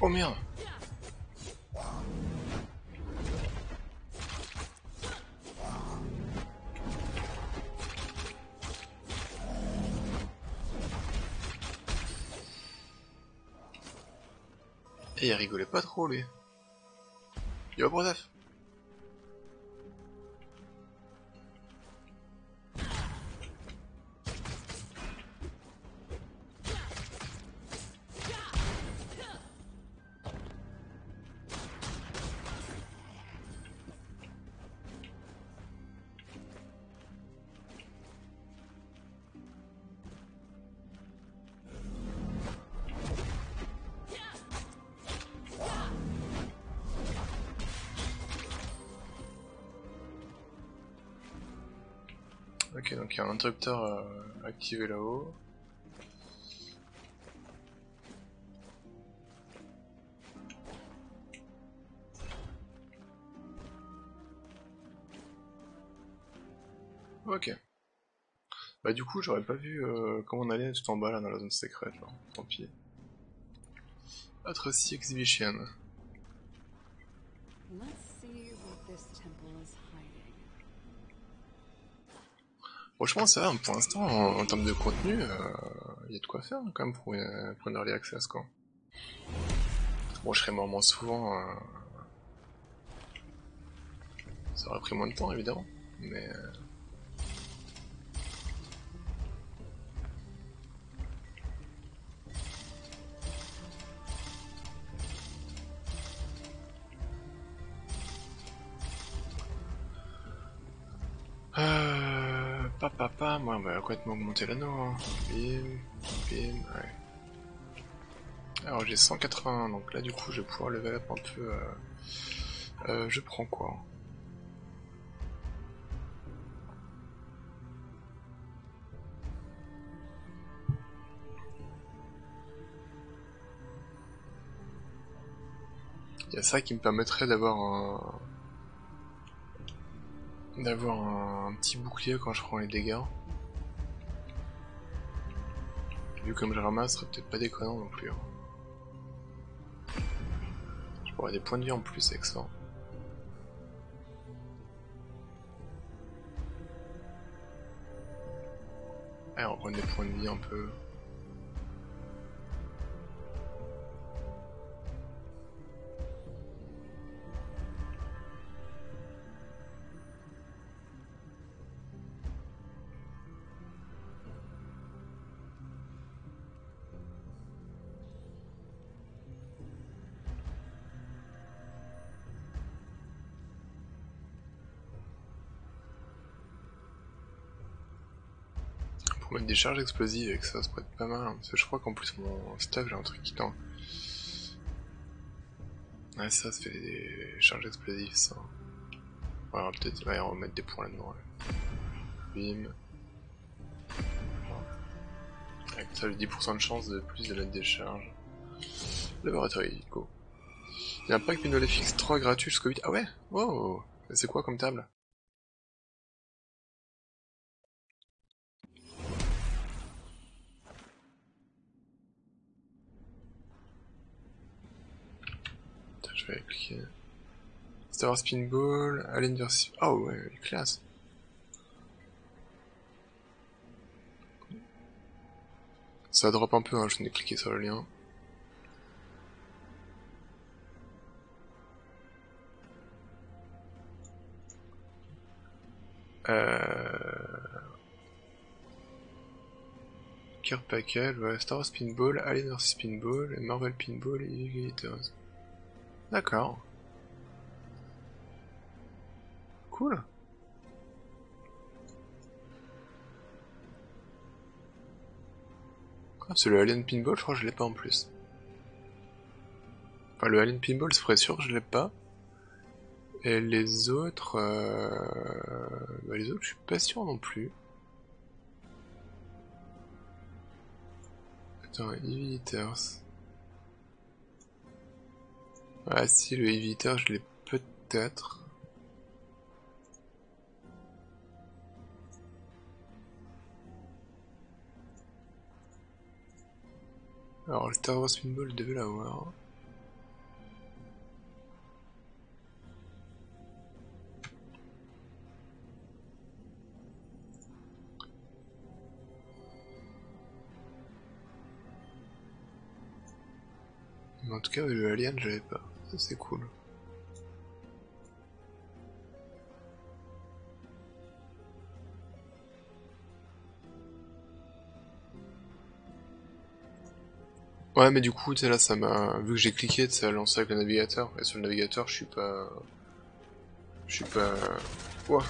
Oh merde Et il rigolait pas trop lui. Yo Brosef un interrupteur euh, activé là-haut. Ok. Bah du coup j'aurais pas vu euh, comment on allait tout en bas là dans la zone secrète. Tant pis. Atrocity Exhibition. Franchement ça va, pour l'instant en, en termes de contenu, il euh, y a de quoi faire quand même pour, une- pour une early access quoi. Bon je serais mort moins souvent. euh, Ça aurait pris moins de temps évidemment. Mais... complètement augmenter l'anneau. Hein. Bim, bim, ouais. Alors j'ai 180, donc là du coup je vais pouvoir level up un peu. Euh, euh, je prends quoi Il y a ça qui me permettrait d'avoir un d'avoir un, petit bouclier quand je prends les dégâts. Vu comme je ramasse, ce serait peut-être pas déconnant non plus. hein. Je pourrais des points de vie en plus avec ça. Allez, on va prendre des points de vie un peu. Des charges explosives et que ça se prête pas mal. Hein, parce que je crois qu'en plus mon stuff j'ai un truc qui tend. Ouais, ça, ça fait des charges explosives, ça. On va peut-être ouais, remettre des points là-dedans. Bim. Avec ça, j'ai 10% de chance de plus de des charges. Laboratory, go. Il y a un pack fixe 3 gratuit jusqu'au 8. Ah ouais? Wow C'est quoi comme table? Vais cliquer. Star Wars Pinball, Alien vs. Oh ouais, classe. Ça drop un peu, hein, je de cliquer sur le lien. Euh... Ouais, Star Wars Pinball, Alien vs Pinball, Marvel Pinball et Glitters. D'accord. Cool. Ah, c'est le Alien Pinball, je crois que je l'ai pas en plus. Enfin, le Alien Pinball, c'est vrai sûr je l'ai pas. Et les autres... Euh... Bah, les autres, je suis pas sûr non plus. Attends, Eevee Ah si, le Eviteur, je l'ai peut-être. Alors le Star Wars Pinball devait l'avoir. Mais en tout cas, le Alien, je l'avais pas c'est cool. Ouais, mais du coup, tu sais, là, ça m'a... Vu que j'ai cliqué, ça a lancé avec le navigateur. Et sur le navigateur, je suis pas... Je suis pas... Ouah.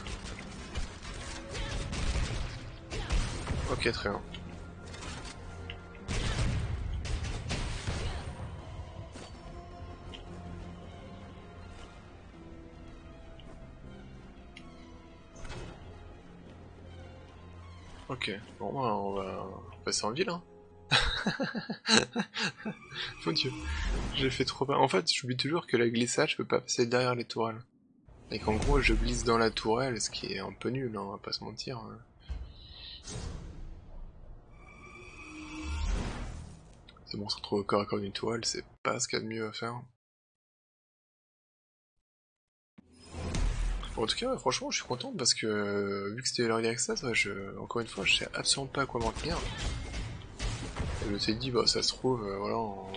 Ok, très bien. Ok, bon on va passer en ville hein. (laughs) Mon dieu, j'ai fait trop pas. En fait, j'oublie toujours que la glissade, je peux pas passer derrière les tourelles. Et qu'en gros, je glisse dans la tourelle, ce qui est un peu nul, hein, on va pas se mentir. Hein. C'est bon, se retrouver au corps à corps d'une tourelle, c'est pas ce qu'il y a de mieux à faire. En tout cas, franchement, je suis content parce que euh, vu que c'était l'early access, je, encore une fois, je sais absolument pas à quoi m'en tenir. Et je suis dit, bah ça se trouve, euh, voilà, en...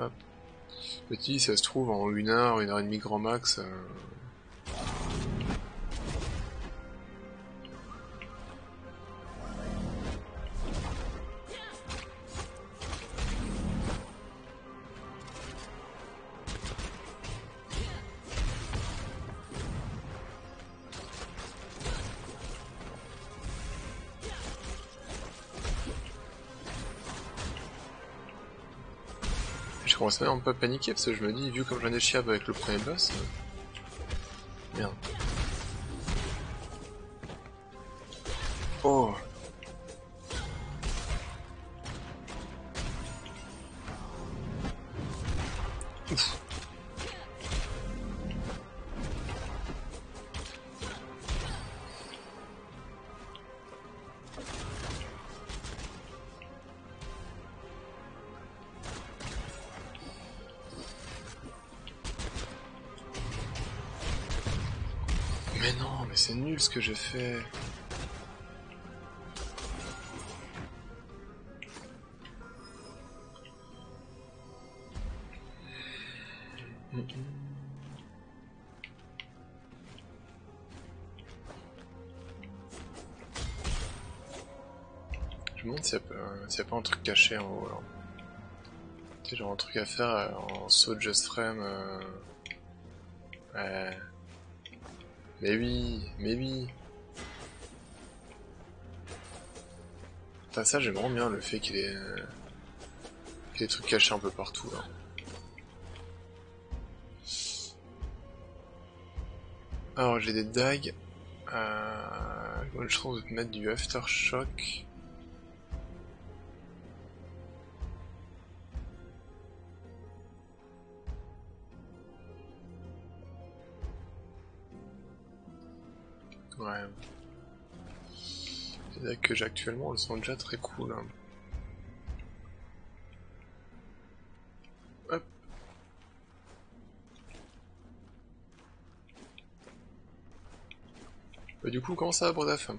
Hop. Je dit, ça se trouve en une heure, une heure et demie grand max. Euh, commence même à paniquer parce que je me dis, vu comme j'en ai chiab avec le premier boss. Euh... Merde. Oh ce que j'ai fait. Je me demande s'il n'y a, pas un truc caché en haut. Tu genre un truc à faire en saut de just frame. Euh... Mais oui, mais oui. Putain, ça j'aime vraiment bien le fait euh, qu'il y ait des trucs cachés un peu partout là. Alors j'ai des dagues. Euh... Je trouve de mettre du aftershock. Dagues que j'ai actuellement, elles sont déjà très cool. hein. Hop. Bah, du coup, comment ça va, Brodaf?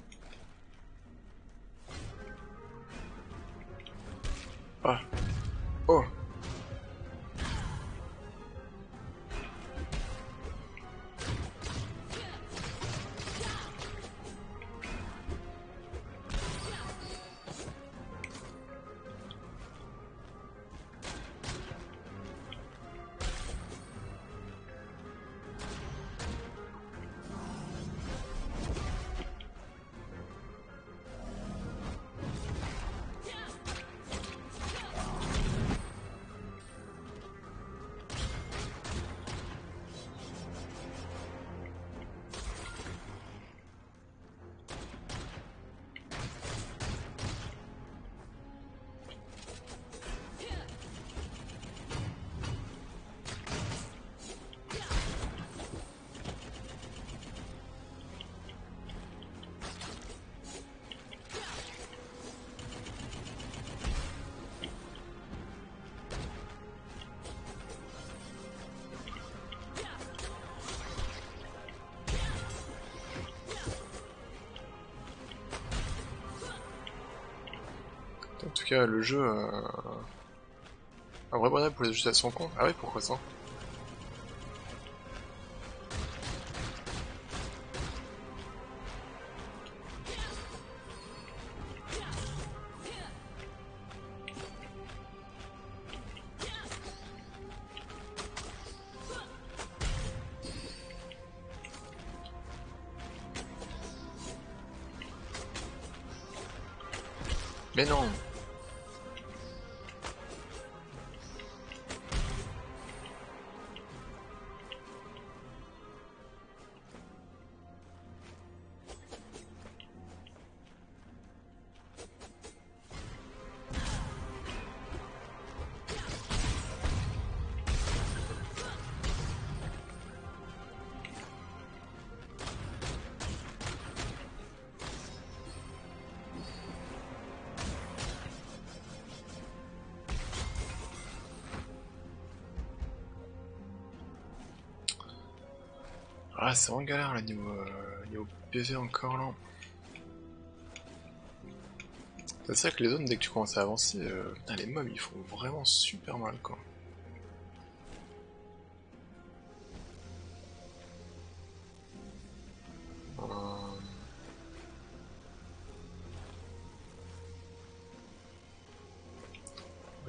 Le jeu a un vrai bonheur pour les ajouter à son compte. Ah ouais, pourquoi ça? Ah, c'est vraiment galère là, niveau, euh, niveau PV encore là. C'est ça que les zones, dès que tu commences à avancer, euh, les mobs ils font vraiment super mal quoi. Euh,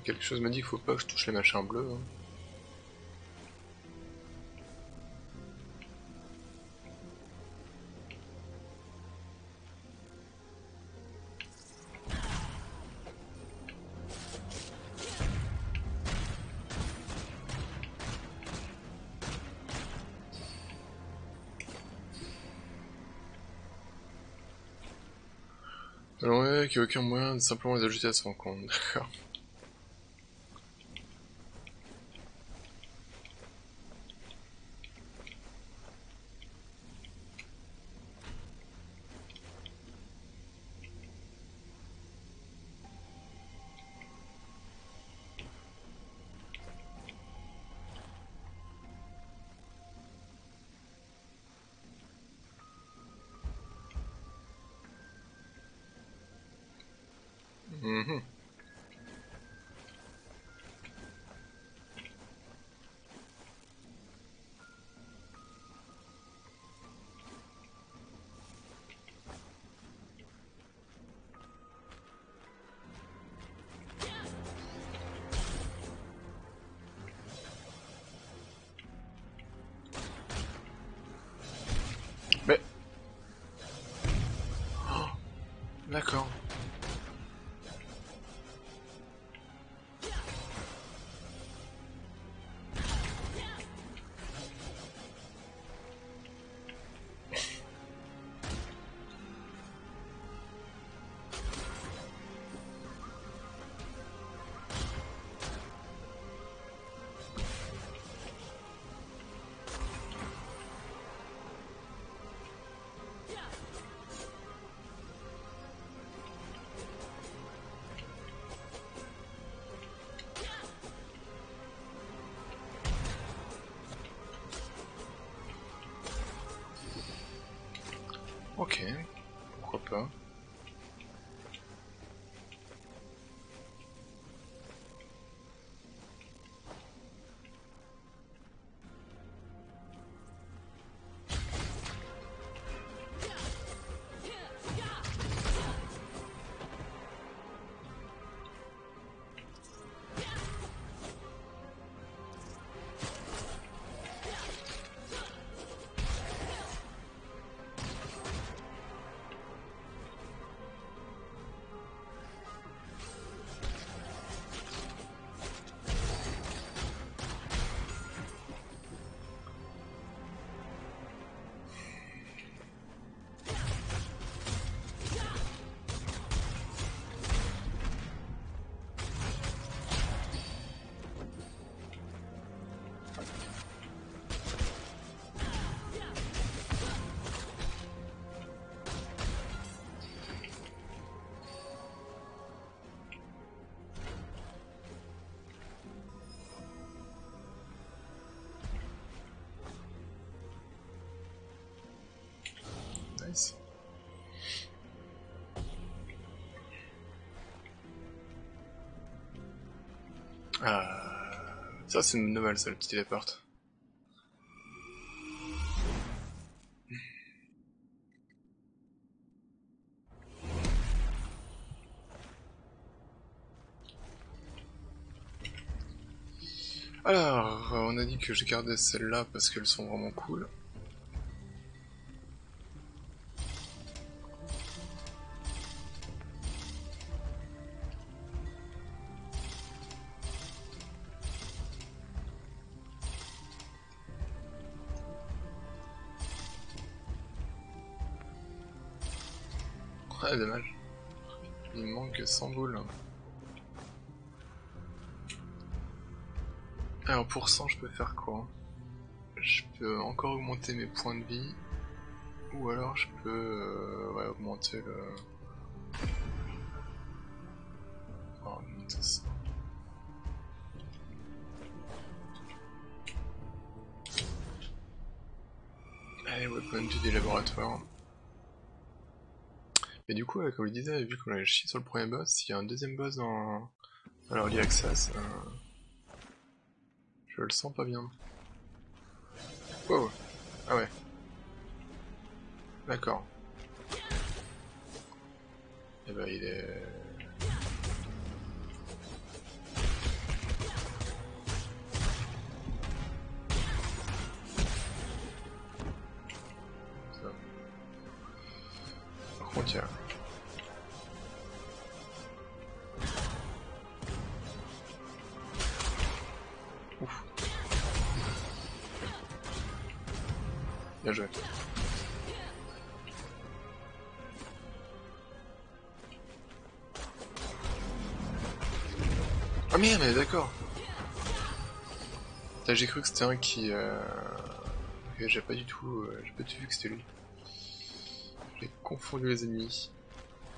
Quelque chose me dit qu'il faut pas que je touche les machins bleus. hein. Qu'il n'y a aucun moyen de simplement les ajouter à son compte, d'accord. Ah, ça c'est une nouvelle ça, le petit téléport. Alors, on a dit que je gardais celles-là parce qu'elles sont vraiment cool. Je peux encore augmenter mes points de vie. Ou alors je peux euh, augmenter le... Oh, ça. Allez, weapon du laboratoire. Mais du coup, comme je disais, vu qu'on a chié sur le premier boss, il y a un deuxième boss dans, dans l'Early Access. Euh... Je le sens pas bien. Wow Ah ouais. D'accord. Et eh ben, il est... J'ai cru que c'était un qui... Euh... j'ai pas du tout... Euh... J'ai pas du tout vu que c'était lui. J'ai confondu les ennemis.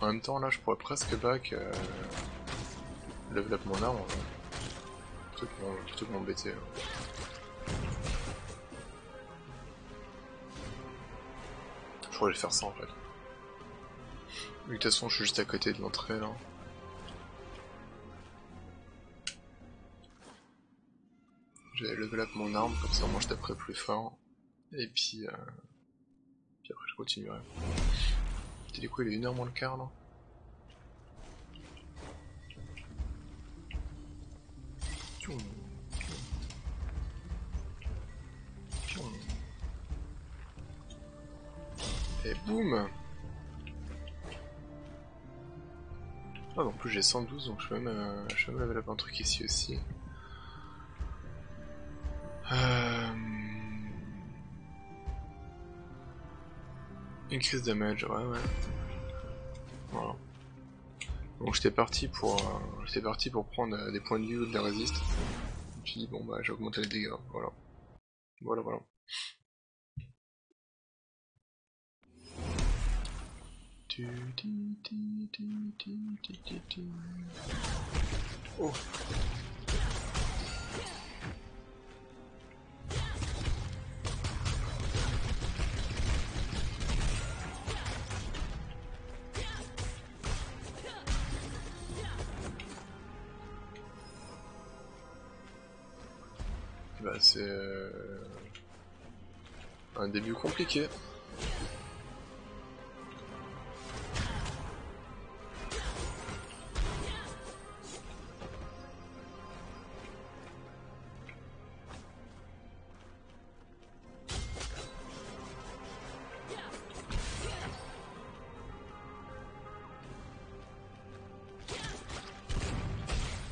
En même temps, là, je pourrais presque back... Level up mon arme. Plutôt que m'embêter. Je pourrais faire ça en fait. De toute façon, je suis juste à côté de l'entrée là. Je level up mon arme, comme ça moi je taperai plus fort. Et puis, euh... puis après je continuerai. Du coup il est 1h moins le quart là. Et boum Ah, en plus j'ai 112 donc je peux même, euh, je peux même level up un truc ici aussi. Euh... Increase damage, ouais ouais. Voilà. Donc j'étais parti pour euh, j'étais parti pour prendre euh, des points de ou de la résiste. Je me bon bah j'ai augmenté les dégâts, voilà. Voilà voilà. Oh c'est euh, un début compliqué.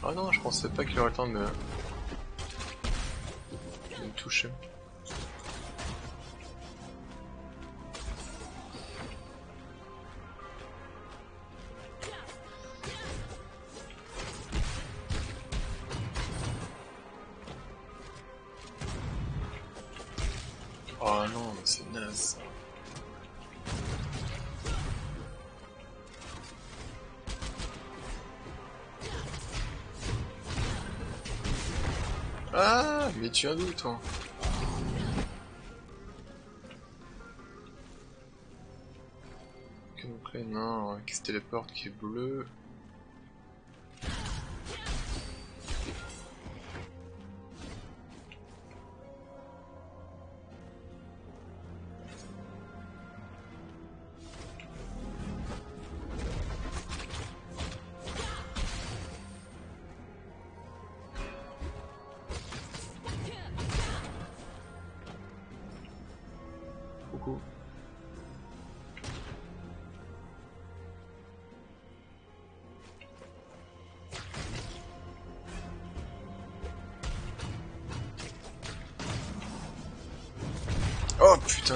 Ah non, je pensais pas qu'il aurait le temps de D'où toi donc là, un qui se téléporte qui est bleu.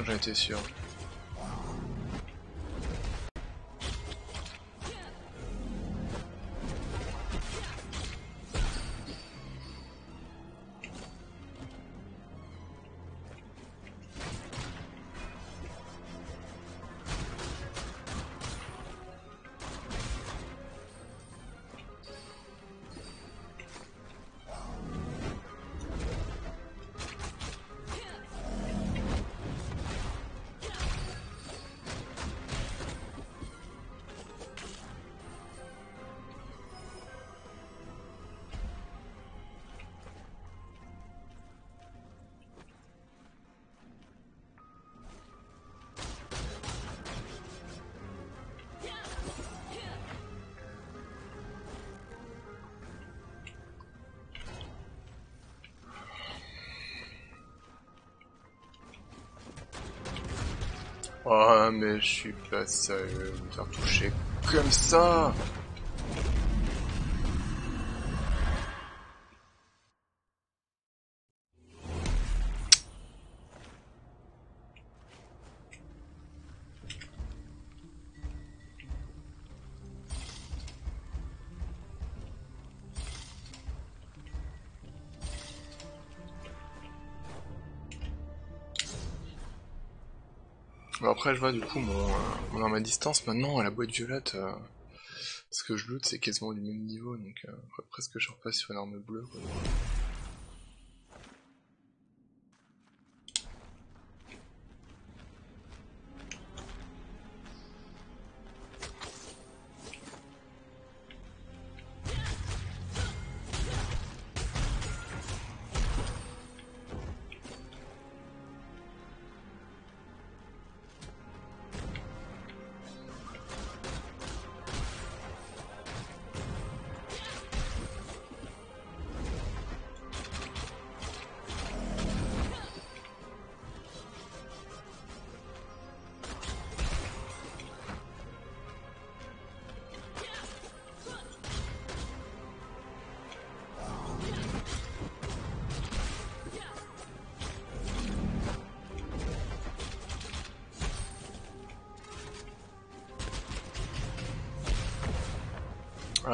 Putain, j'en sûr. Je suis pas sérieux de me faire toucher comme ça après je vois du coup mon, euh, arme à distance maintenant à la boîte violette euh, ce que je loot c'est quasiment du même niveau donc euh, presque je repasse sur une arme bleue.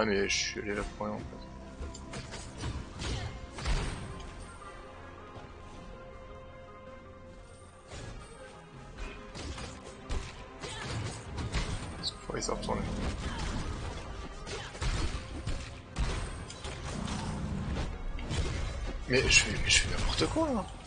Ah mais je suis allé là pour rien en fait. Faudrait s'en retourner. Mais je fais, je fais n'importe quoi là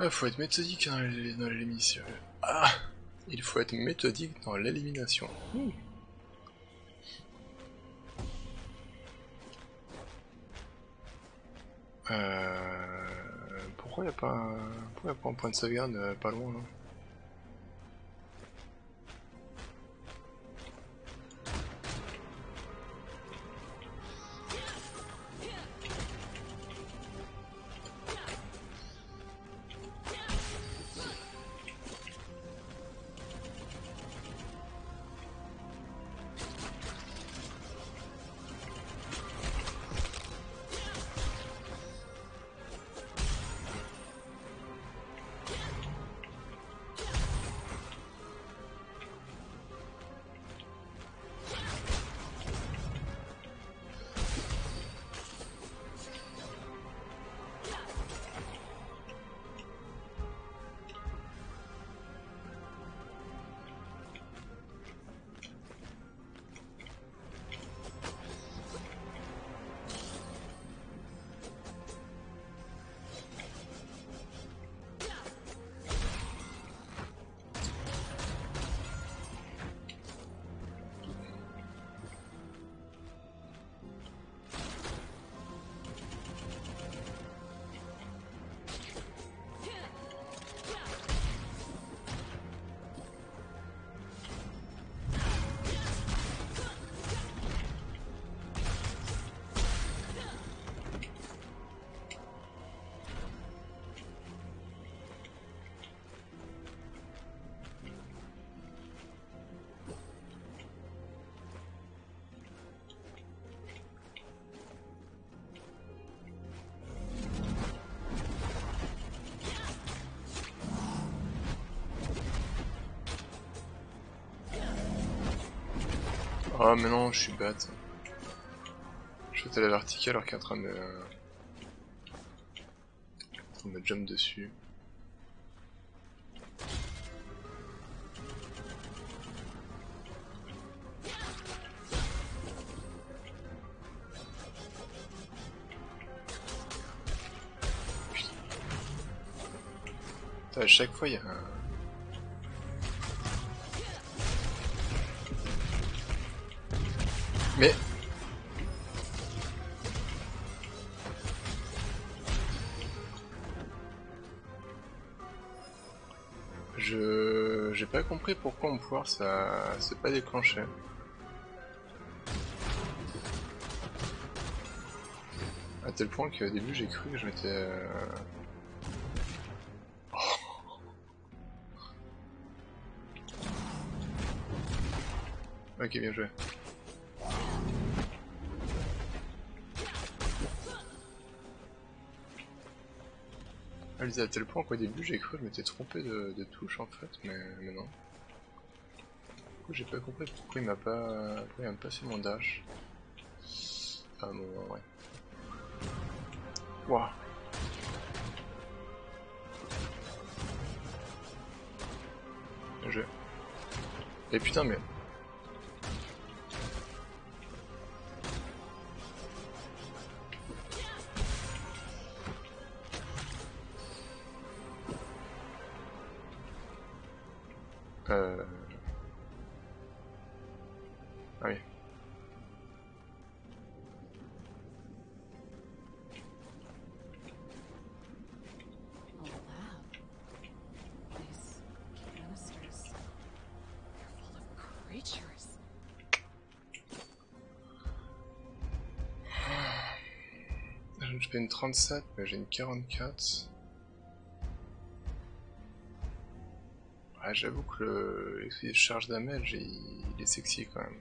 Ah, faut être méthodique dans l'é- dans l'élimination. Ah Il faut être méthodique dans l'élimination. Ouh. Euh... Pourquoi y a pas a pas un point de sauvegarde euh, pas loin là Oh mais non, je suis bête. Je sauter à la verticale alors qu'il est en train de en train de jump dessus. Putain, à chaque fois il y a un... compris pourquoi mon pouvoir ça... s'est pas déclenché. À tel point qu'au début j'ai cru que je m'étais... euh, Ok, bien joué. Ah, je disais à tel point qu'au début j'ai cru que je m'étais trompé de, touche en fait, mais non. J'ai pas compris pourquoi il m'a pas, pourquoi il m'a pas fait mon dash. Ah bon, ouais. Waouh. Joué. Et putain mais... 37, mais j'ai une 44. Ouais, j'avoue que le le charge damage, il, il est sexy quand même.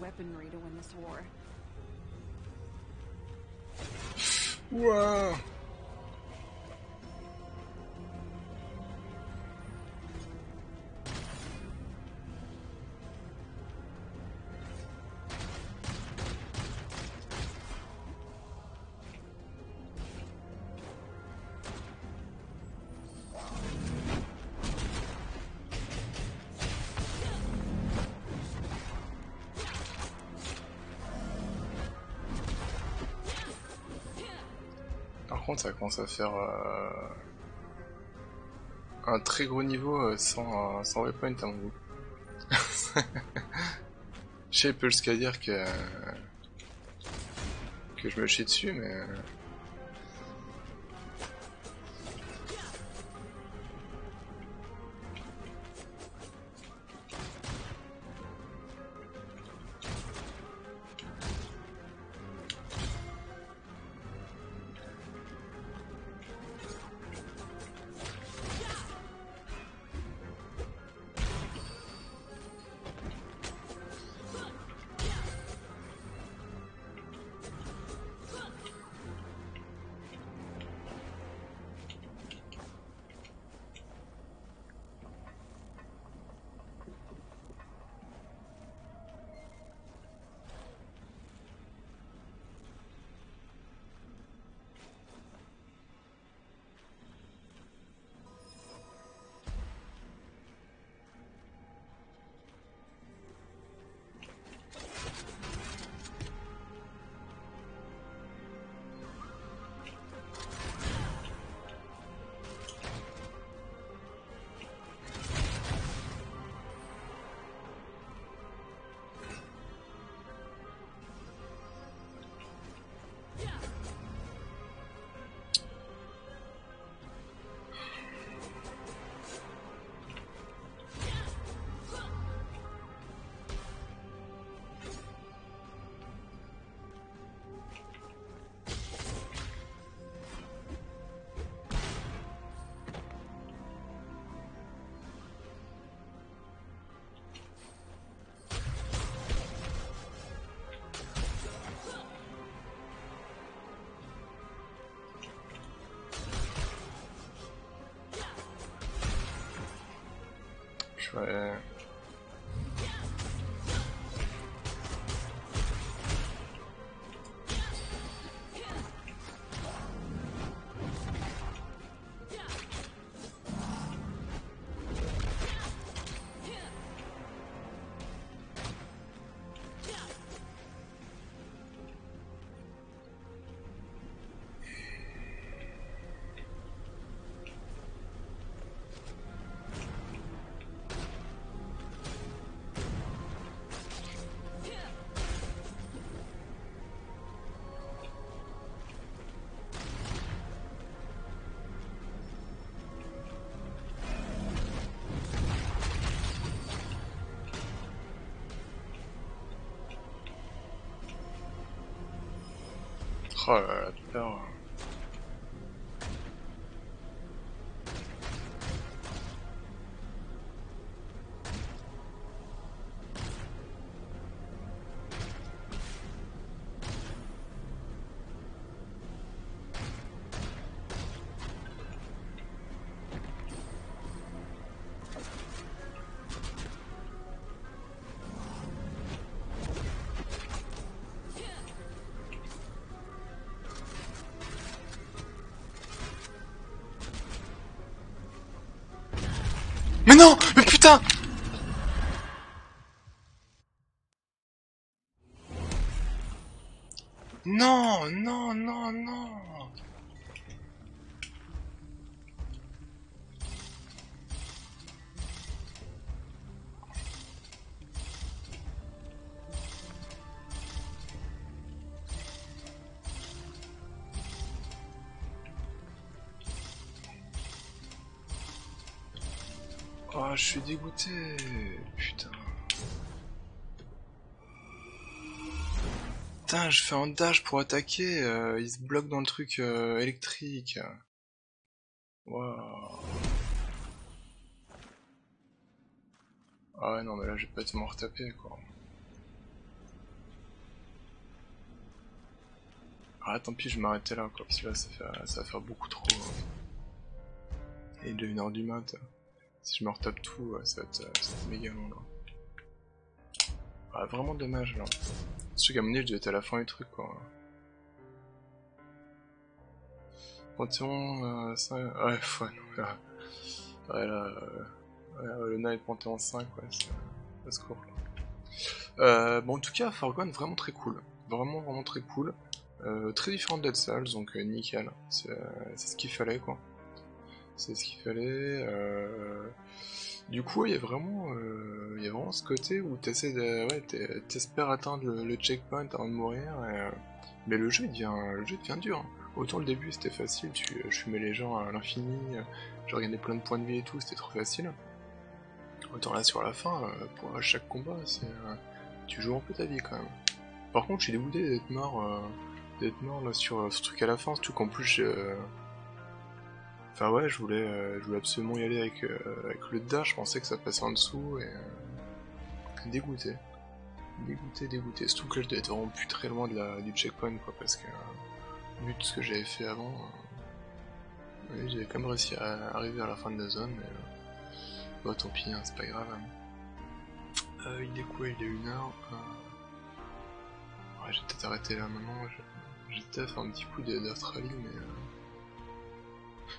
Bioweaponry to win this war. Wow ça commence à faire euh, un très gros niveau euh, sans, euh, sans waypoint à mon goût. (laughs) Je sais peu jusqu'à dire que que je me chie dessus, mais euh, ouais. Oh Non, non, non, Oh, je suis dégoûté Putain. Putain, je fais un dash pour attaquer, euh, il se bloque dans le truc euh, électrique. Waouh. Ah ouais, non, mais là, je vais pas être m'en retaper, quoi. Ah, tant pis, je vais m'arrêter là, quoi, parce que là, ça, fait, ça va faire beaucoup trop. Et il est 1h du mat. Si je me retape tout, ça va être, euh, méga long, là. Ah, vraiment dommage, là. C'est qu'à mon avis, je devais être à la fin du truc, quoi. Panthéon, euh, 5... Ouais, (laughs) ouais, non, là... Ouais, là... Euh... Ouais, le Night Panthéon 5, ouais, c'est... secours, là. Euh, bon, en tout cas, Fargon, vraiment très cool. Vraiment, vraiment très cool. Euh, très différent de Dead Cells, donc euh, nickel. C'est ce qu'il fallait, quoi. C'est ce qu'il fallait. Euh... Du coup, il y a vraiment, euh... il y a vraiment ce côté où t'essaies de, ouais, t'espères atteindre le, checkpoint avant de mourir. Et... Mais le jeu, devient, le jeu devient dur. Autant le début c'était facile, tu, je fumais les gens à l'infini, je regardais plein de points de vie et tout, c'était trop facile. Autant là sur la fin, euh, pour chaque combat, c'est, euh, tu joues un peu ta vie quand même. Par contre, je suis dégoûté d'être mort, euh, mort là sur ce truc à la fin, surtout qu'en plus Enfin ouais, je voulais, euh, je voulais absolument y aller avec, euh, avec le dash, je pensais que ça passait en dessous et... Euh, dégoûté. Dégoûté, dégoûté. Surtout que je devais être vraiment plus très loin de la, du checkpoint quoi, parce que vu tout ce que j'avais fait avant, ouais, j'avais quand même réussi à arriver à la fin de la zone, mais bon tant pis, hein, c'est pas grave. il est quoi? Il est une heure. Ouais, j'ai peut-être arrêté là maintenant, j'ai peut-être fait un petit coup d'Australie, mais...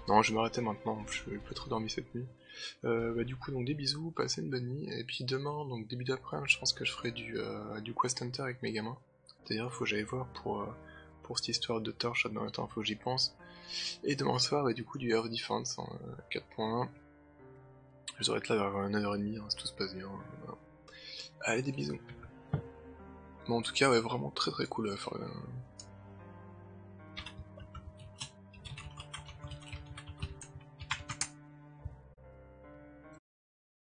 Non, je vais m'arrêter maintenant, je vais pas trop dormir cette nuit. Euh, bah, du coup, donc des bisous, passez une bonne nuit, et puis demain, donc début d'après-midi, je pense que je ferai du, euh, du Quest Hunter avec mes gamins. D'ailleurs, faut que j'aille voir pour, euh, pour cette histoire de torche, dans le temps, faut que j'y pense. Et demain soir, et du coup, du Earth Defense en 4.1. Je devrais être là vers 9h30, hein, si tout se passe bien. Allez, des bisous. Bon, en tout cas, ouais, vraiment très très cool,